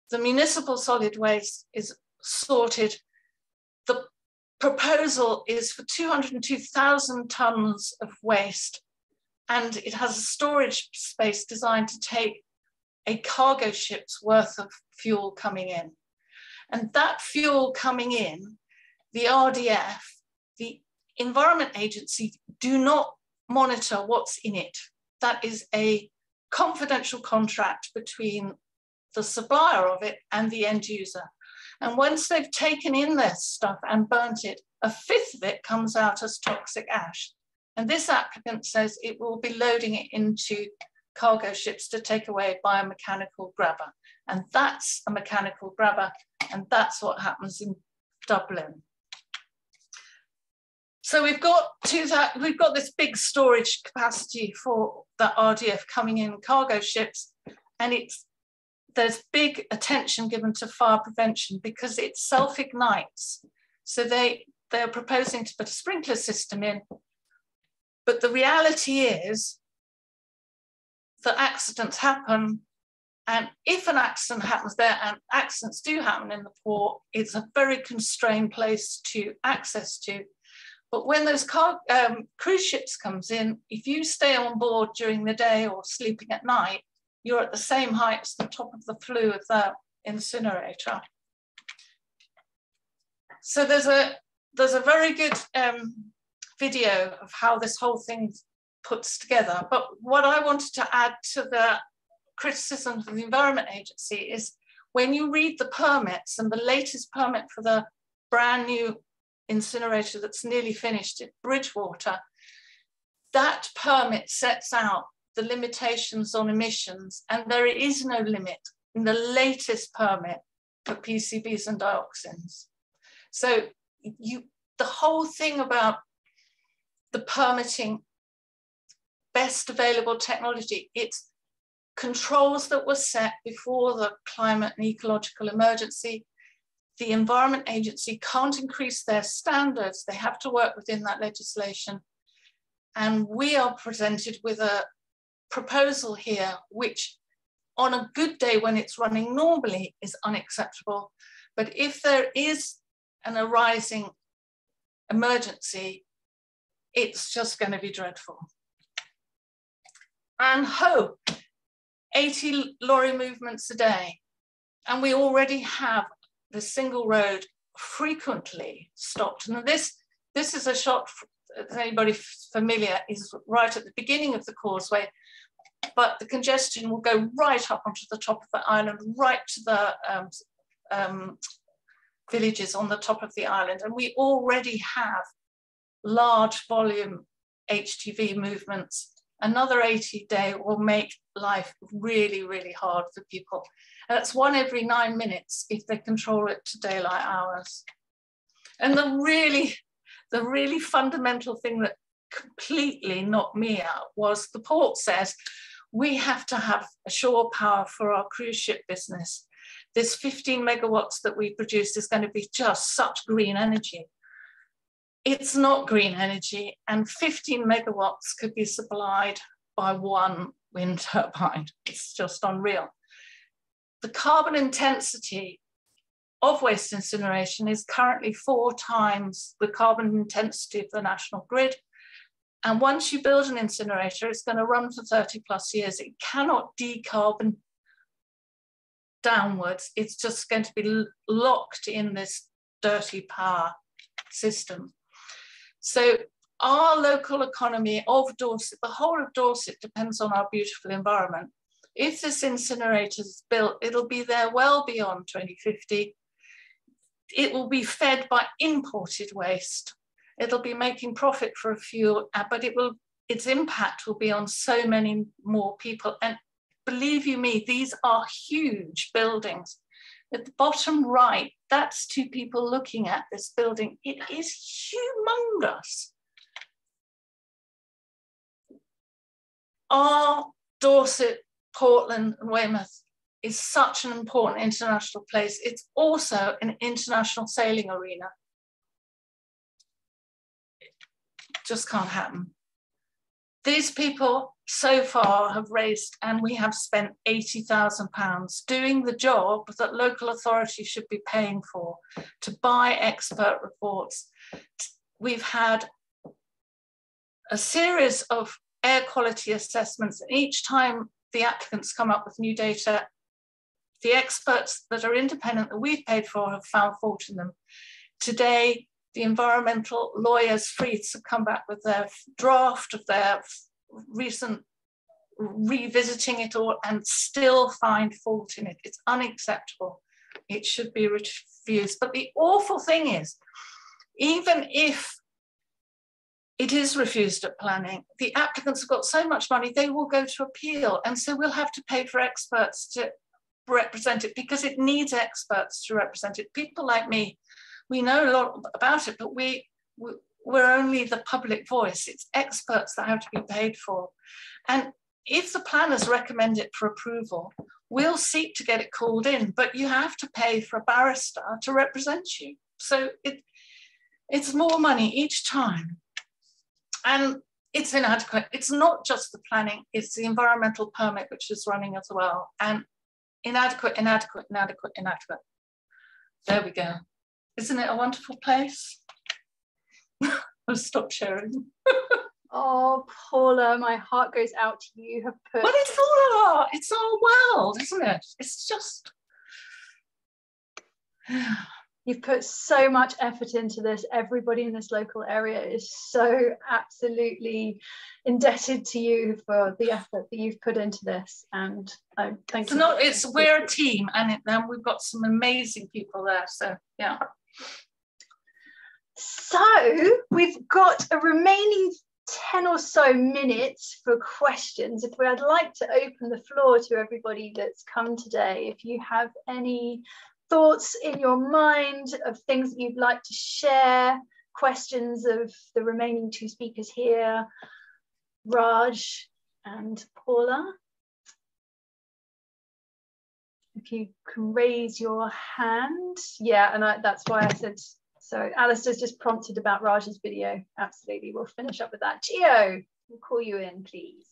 The municipal solid waste is sorted. The proposal is for 202,000 tonnes of waste and it has a storage space designed to take a cargo ship's worth of fuel coming in. And that fuel coming in, the RDF, the Environment Agency do not monitor what's in it. That is a confidential contract between the supplier of it and the end user. And once they've taken in their stuff and burnt it, a fifth of it comes out as toxic ash. And this applicant says it will be loading it into cargo ships to take away by a mechanical grabber. And that's a mechanical grabber, and that's what happens in Dublin. So we've got that, we've got this big storage capacity for that RDF coming in cargo ships, and it's there's big attention given to fire prevention because it self-ignites. So they they're proposing to put a sprinkler system in but the reality is that accidents happen. And if an accident happens there, and accidents do happen in the port, it's a very constrained place to access to. But when those car, um, cruise ships comes in, if you stay on board during the day or sleeping at night, you're at the same height as the top of the flue of the incinerator. So there's a there's a very good um, video of how this whole thing puts together. But what I wanted to add to the criticism of the Environment Agency is when you read the permits and the latest permit for the brand new incinerator that's nearly finished at Bridgewater, that permit sets out the limitations on emissions and there is no limit in the latest permit for PCBs and dioxins. So you, the whole thing about the permitting best available technology, it's controls that were set before the climate and ecological emergency. The Environment Agency can't increase their standards. They have to work within that legislation. And we are presented with a proposal here, which on a good day when it's running normally is unacceptable. But if there is an arising emergency, it's just going to be dreadful. And ho, 80 lorry movements a day. And we already have the single road frequently stopped. And this, this is a shot, if anybody familiar, is right at the beginning of the causeway, but the congestion will go right up onto the top of the island, right to the um, um, villages on the top of the island. And we already have large volume HGV movements. Another 80 day will make life really, really hard for people. And that's one every nine minutes if they control it to daylight hours. And the really, the really fundamental thing that completely knocked me out was the port says we have to have shore power for our cruise ship business. This 15 megawatts that we produce is going to be just such green energy. It's not green energy, and 15 megawatts could be supplied by one wind turbine. It's just unreal. The carbon intensity of waste incineration is currently four times the carbon intensity of the national grid. And once you build an incinerator, it's going to run for 30 plus years. It cannot decarbon downwards. It's just going to be locked in this dirty power system. So our local economy of Dorset, the whole of Dorset depends on our beautiful environment. If this incinerator is built, it'll be there well beyond 2050. It will be fed by imported waste. It'll be making profit for a few, uh, but it will its impact will be on so many more people. And believe you me, these are huge buildings. At the bottom right, that's two people looking at this building. It is humongous. Our Dorset, Portland, and Weymouth is such an important international place. It's also an international sailing arena. It just can't happen. These people so far have raised, and we have spent £80,000 doing the job that local authorities should be paying for to buy expert reports. We've had a series of air quality assessments. And each time the applicants come up with new data, the experts that are independent that we've paid for have found fault in them. Today, the environmental lawyers, Freeths, have come back with their draft of their recent revisiting it all and still find fault in it. It's unacceptable. It should be refused. But the awful thing is, even if it is refused at planning, the applicants have got so much money, they will go to appeal. And so we'll have to pay for experts to represent it because it needs experts to represent it. People like me, we know a lot about it, but we, we we're only the public voice. It's experts that have to be paid for. And if the planners recommend it for approval, we'll seek to get it called in, but you have to pay for a barrister to represent you. So it, it's more money each time. And it's inadequate. It's not just the planning, it's the environmental permit which is running as well. And inadequate, inadequate, inadequate, inadequate. There we go. Isn't it a wonderful place? I'll stop sharing. oh, Paula, my heart goes out to you. you have put. Well, it's all our, it's our world, isn't it? It's just. You've put so much effort into this. Everybody in this local area is so absolutely indebted to you for the effort that you've put into this. And I thank it's you. Not, it's we're a team, and, it, and we've got some amazing people there. So yeah. So we've got a remaining 10 or so minutes for questions. If we, I'd like to open the floor to everybody that's come today. If you have any thoughts in your mind of things that you'd like to share, questions of the remaining two speakers here, Raj and Paula. If you can raise your hand. Yeah, and I, that's why I said, so Alistair's just prompted about Raj's video. Absolutely, we'll finish up with that. Geo, we'll call you in, please.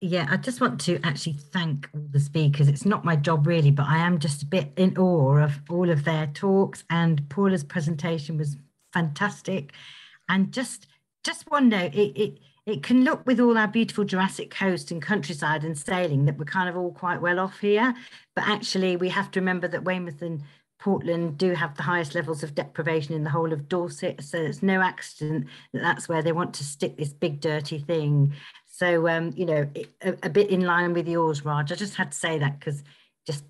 Yeah, I just want to actually thank all the speakers. It's not my job really, but I am just a bit in awe of all of their talks and Paula's presentation was fantastic. And just just one note, it, it it can look with all our beautiful Jurassic coast and countryside and sailing that we're kind of all quite well off here. But actually we have to remember that Weymouth and Portland do have the highest levels of deprivation in the whole of Dorset. So it's no accident that that's where they want to stick this big dirty thing. So, um, you know, it, a, a, bit in line with yours, Raj. I just had to say that because just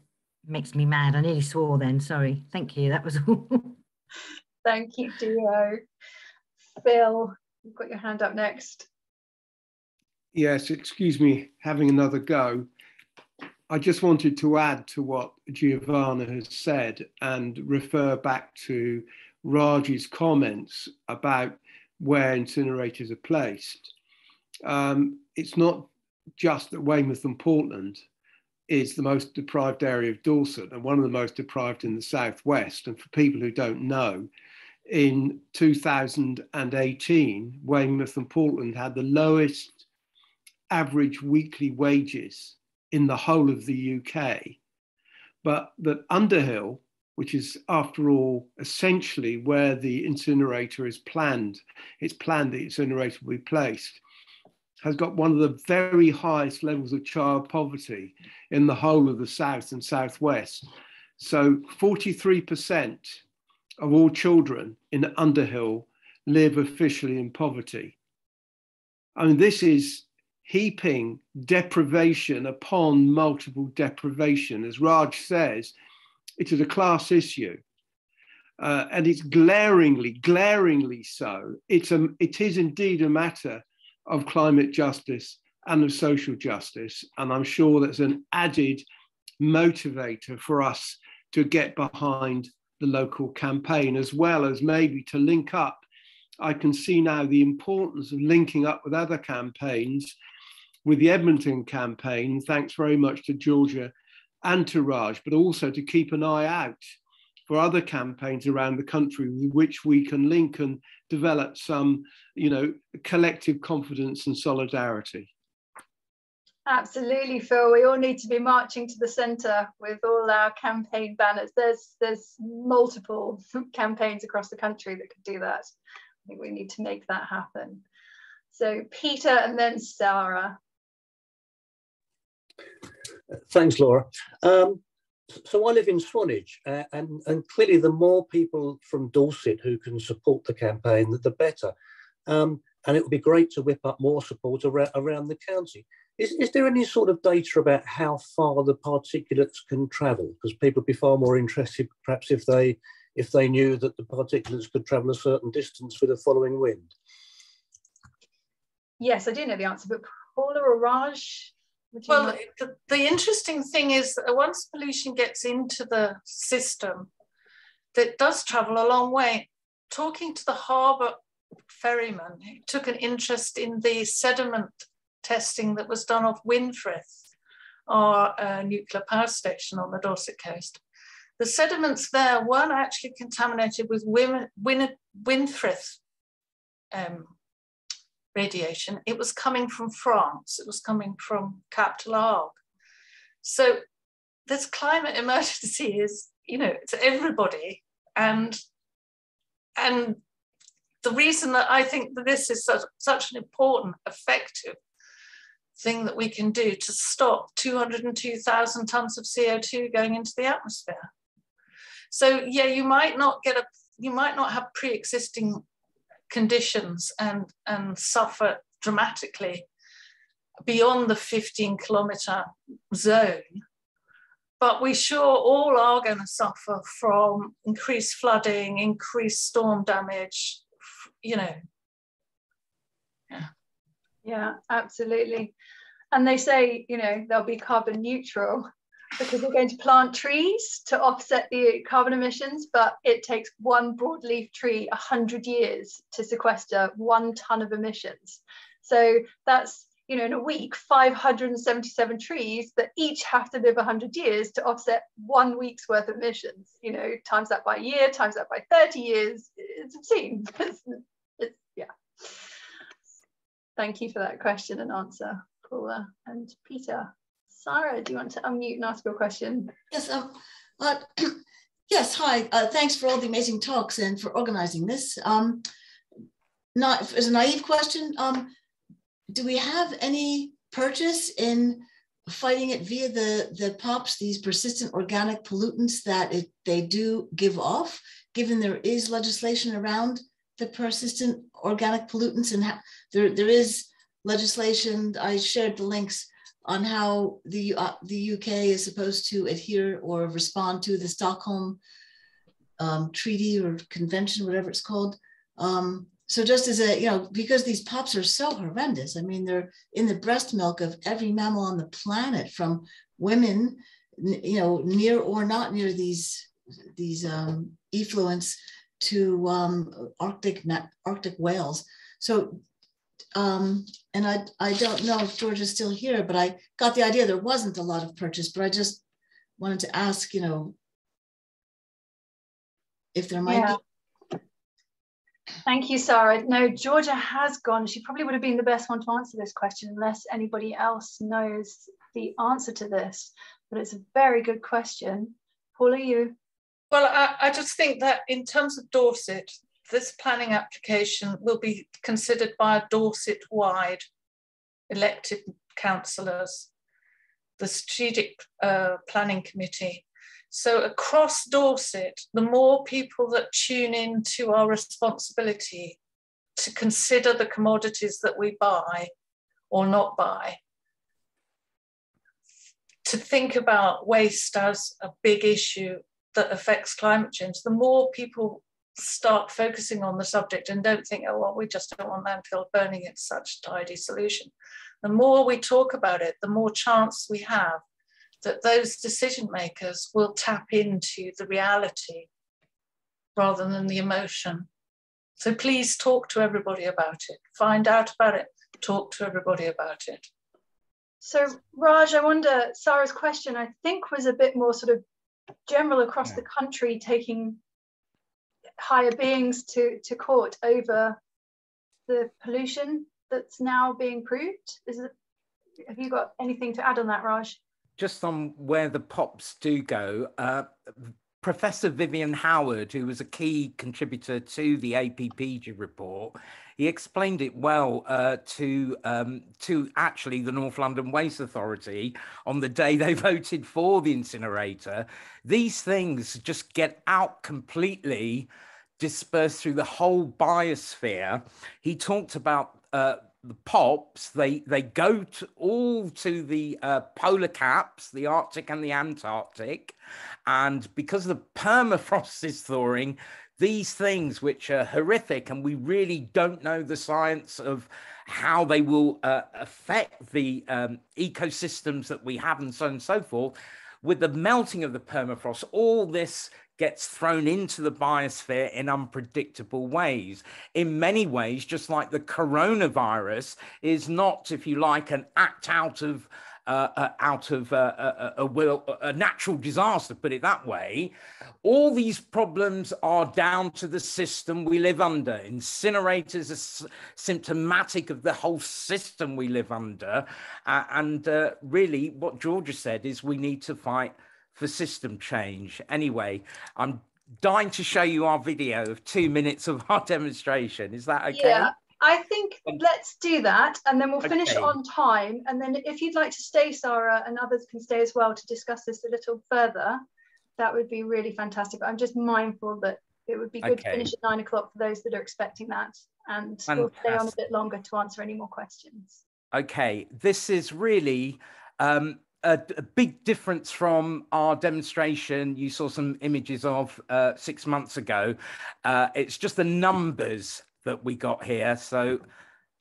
makes me mad. I nearly swore then. Sorry. Thank you. That was all. Thank you, Dio. Phil, you've got your hand up next. Yes, excuse me having another go. I just wanted to add to what Giovanna has said and refer back to Raji's comments about where incinerators are placed. Um, it's not just that Weymouth and Portland is the most deprived area of Dorset and one of the most deprived in the southwest. And for people who don't know, in 2018, Weymouth and Portland had the lowest average weekly wages in the whole of the UK, but that Underhill, which is after all essentially where the incinerator is planned, it's planned the incinerator will be placed, has got one of the very highest levels of child poverty in the whole of the South and Southwest. So 43% of all children in Underhill live officially in poverty. I mean, this is heaping deprivation upon multiple deprivation. As Raj says, it is a class issue. Uh, and it's glaringly, glaringly so. It's a, it is indeed a matter of climate justice and of social justice. And I'm sure that's an added motivator for us to get behind the local campaign, as well as maybe to link up. I can see now the importance of linking up with other campaigns with the Edmonton campaign, thanks very much to Georgia and to Raj, but also to keep an eye out for other campaigns around the country with which we can link and develop some, you know, collective confidence and solidarity. Absolutely, Phil. We all need to be marching to the centre with all our campaign banners. There's there's multiple campaigns across the country that could do that. I think we need to make that happen. So Peter and then Sarah. Thanks, Laura. Um, so I live in Swanage, uh, and, and clearly the more people from Dorset who can support the campaign, the, better. Um, and it would be great to whip up more support around, around the county. Is, is there any sort of data about how far the particulates can travel? Because people would be far more interested, perhaps, if they if they knew that the particulates could travel a certain distance with a following wind. Yes, I do know the answer, but Paula or Raj, well, the, the, interesting thing is that once pollution gets into the system, that does travel a long way. Talking to the harbour ferryman, he took an interest in the sediment testing that was done off Winfrith, our uh, nuclear power station on the Dorset coast. The sediments there weren't actually contaminated with Win, Win, Winfrith um, radiation, it was coming from France, it was coming from Cap de la Hague. So this climate emergency is, you know, it's everybody. And and the reason that I think that this is such, such an important, effective thing that we can do to stop 202,000 tons of CO2 going into the atmosphere. So yeah, you might not get a, you might not have pre-existing conditions and, and suffer dramatically beyond the 15 kilometer zone, but we sure all are going to suffer from increased flooding, increased storm damage, you know. Yeah. Yeah, absolutely. And they say, you know, they'll be carbon neutral because we're going to plant trees to offset the carbon emissions, but it takes one broadleaf tree 100 years to sequester one ton of emissions. So that's you know, in a week, 577 trees that each have to live 100 years to offset one week's worth of emissions. You know, times that by year, times that by 30 years, it's obscene. It's, it's, yeah. Thank you for that question and answer, Paula and Peter. Sarah, do you want to unmute and ask your question? Yes. Um, uh, yes. Hi. Uh, thanks for all the amazing talks and for organizing this. Um, not as a naive question. Um, do we have any purchase in fighting it via the, the POPs, these persistent organic pollutants that it, they do give off, given there is legislation around the persistent organic pollutants and there, there is legislation, I shared the links on how the, uh, the UK is supposed to adhere or respond to the Stockholm um, Treaty or Convention, whatever it's called. Um, so just as a you know because these pops are so horrendous i mean they're in the breast milk of every mammal on the planet from women you know near or not near these these um, effluents to um, arctic arctic whales so um, and I, I don't know if George is still here, but I got the idea there wasn't a lot of purchase, but I just wanted to ask, you know, if there might yeah. be Thank you, Sarah. No, Georgia has gone. She probably would have been the best one to answer this question unless anybody else knows the answer to this. But it's a very good question. Paula, you? Well, I, I just think that in terms of Dorset, this planning application will be considered by a Dorset-wide elected councillors, the Strategic uh, Planning Committee, so across Dorset, the more people that tune in to our responsibility to consider the commodities that we buy or not buy, to think about waste as a big issue that affects climate change, the more people start focusing on the subject and don't think, oh, well, we just don't want landfill burning, it's such a tidy solution. The more we talk about it, the more chance we have that those decision makers will tap into the reality rather than the emotion. So please talk to everybody about it, find out about it, talk to everybody about it. So Raj, I wonder, Sarah's question, I think was a bit more sort of general across yeah. the country, taking higher beings to, to court over the pollution that's now being proved. Is it, have you got anything to add on that, Raj? just on where the pops do go, uh, Professor Vyvyan Howard, who was a key contributor to the APPG report, he explained it well uh, to um, to actually the North London Waste Authority on the day they voted for the incinerator. These things just get out completely dispersed through the whole biosphere. He talked about uh, the pops they they go to all to the uh, polar caps the arctic and the antarctic and because the permafrost is thawing these things which are horrific and we really don't know the science of how they will uh, affect the um, ecosystems that we have and so on and so forth with the melting of the permafrost all this gets thrown into the biosphere in unpredictable ways. In many ways, just like the coronavirus is not, if you like, an act out of uh, uh, out of uh, a, a, will, a natural disaster, put it that way. All these problems are down to the system we live under. Incinerators are symptomatic of the whole system we live under. Uh, and uh, really, what Georgia said is we need to fight for system change. Anyway, I'm dying to show you our video of two minutes of our demonstration. Is that okay? Yeah. I think let's do that and then we'll finish okay. on time. And then if you'd like to stay, Sarah, and others can stay as well to discuss this a little further, that would be really fantastic. But I'm just mindful that it would be good okay. to finish at nine o'clock for those that are expecting that. And fantastic. we'll stay on a bit longer to answer any more questions. Okay, this is really um, a, a, big difference from our demonstration you saw some images of uh, six months ago. Uh, it's just the numbers that we got here. So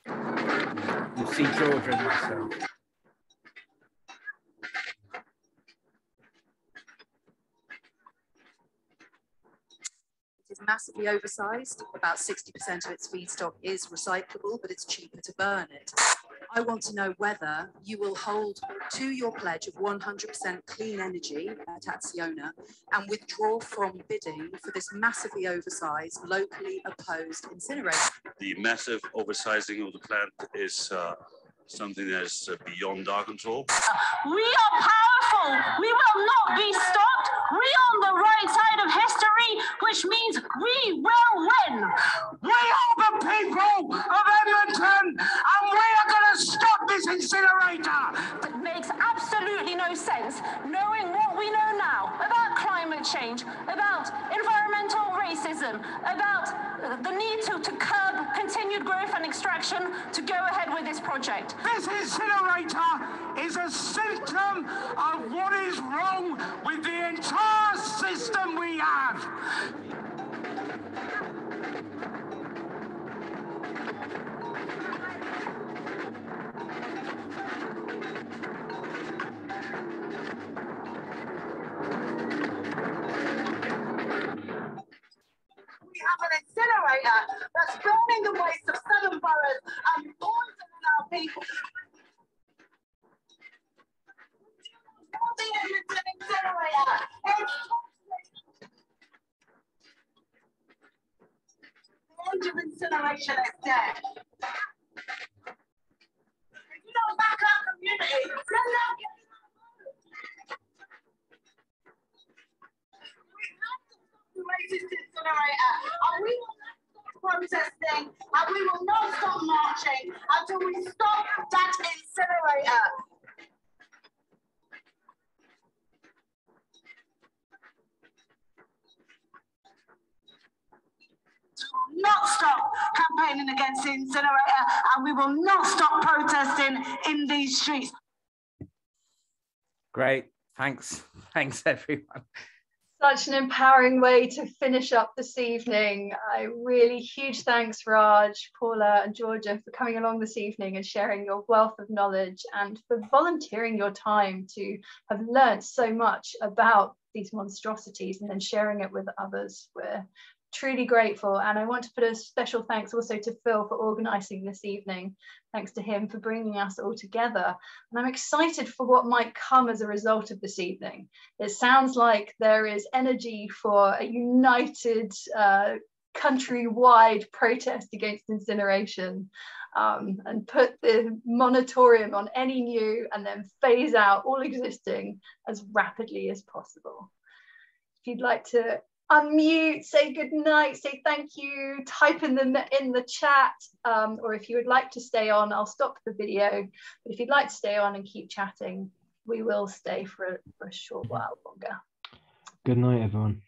you'll see Georgia and myself. Massively oversized. About 60% of its feedstock is recyclable, but it's cheaper to burn it. I want to know whether you will hold to your pledge of 100% clean energy at Acciona and withdraw from bidding for this massively oversized, locally opposed incinerator. The massive oversizing of the plant is uh, something that is uh, beyond our control. We are powerful. We will not be stopped. We are on the right side of history, which means we will win. We are the people of Edmonton, and we are going to stop this incinerator. It makes absolutely no sense knowing what we know now about climate change, about environmental about the need to, to curb continued growth and extraction to go ahead with this project. This incinerator is a symptom of what is wrong with the entire system we have. Have an incinerator that's burning the waste of southern boroughs and poisoning our people. The Edmonton incinerator. It's age of incineration is dead. If you don't back our community, then they'll get racist incinerator. And we will not stop protesting and we will not stop marching until we stop that incinerator. not stop campaigning against the incinerator and we will not stop protesting in these streets. Great. Thanks. Thanks, everyone such an empowering way to finish up this evening. I really huge thanks Raj, Paula and Georgia for coming along this evening and sharing your wealth of knowledge and for volunteering your time to have learned so much about these monstrosities and then sharing it with others. We're truly grateful. And I want to put a special thanks also to Phil for organising this evening. Thanks to him for bringing us all together. And I'm excited for what might come as a result of this evening. It sounds like there is energy for a united uh, countrywide protest against incineration. Um, and put the moratorium on any new and then phase out all existing as rapidly as possible. If you'd like to unmute, say good night, say thank you, type in the in the chat, um, or if you would like to stay on, I'll stop the video. But if you'd like to stay on and keep chatting, we will stay for a, for a short while longer. Good night, everyone.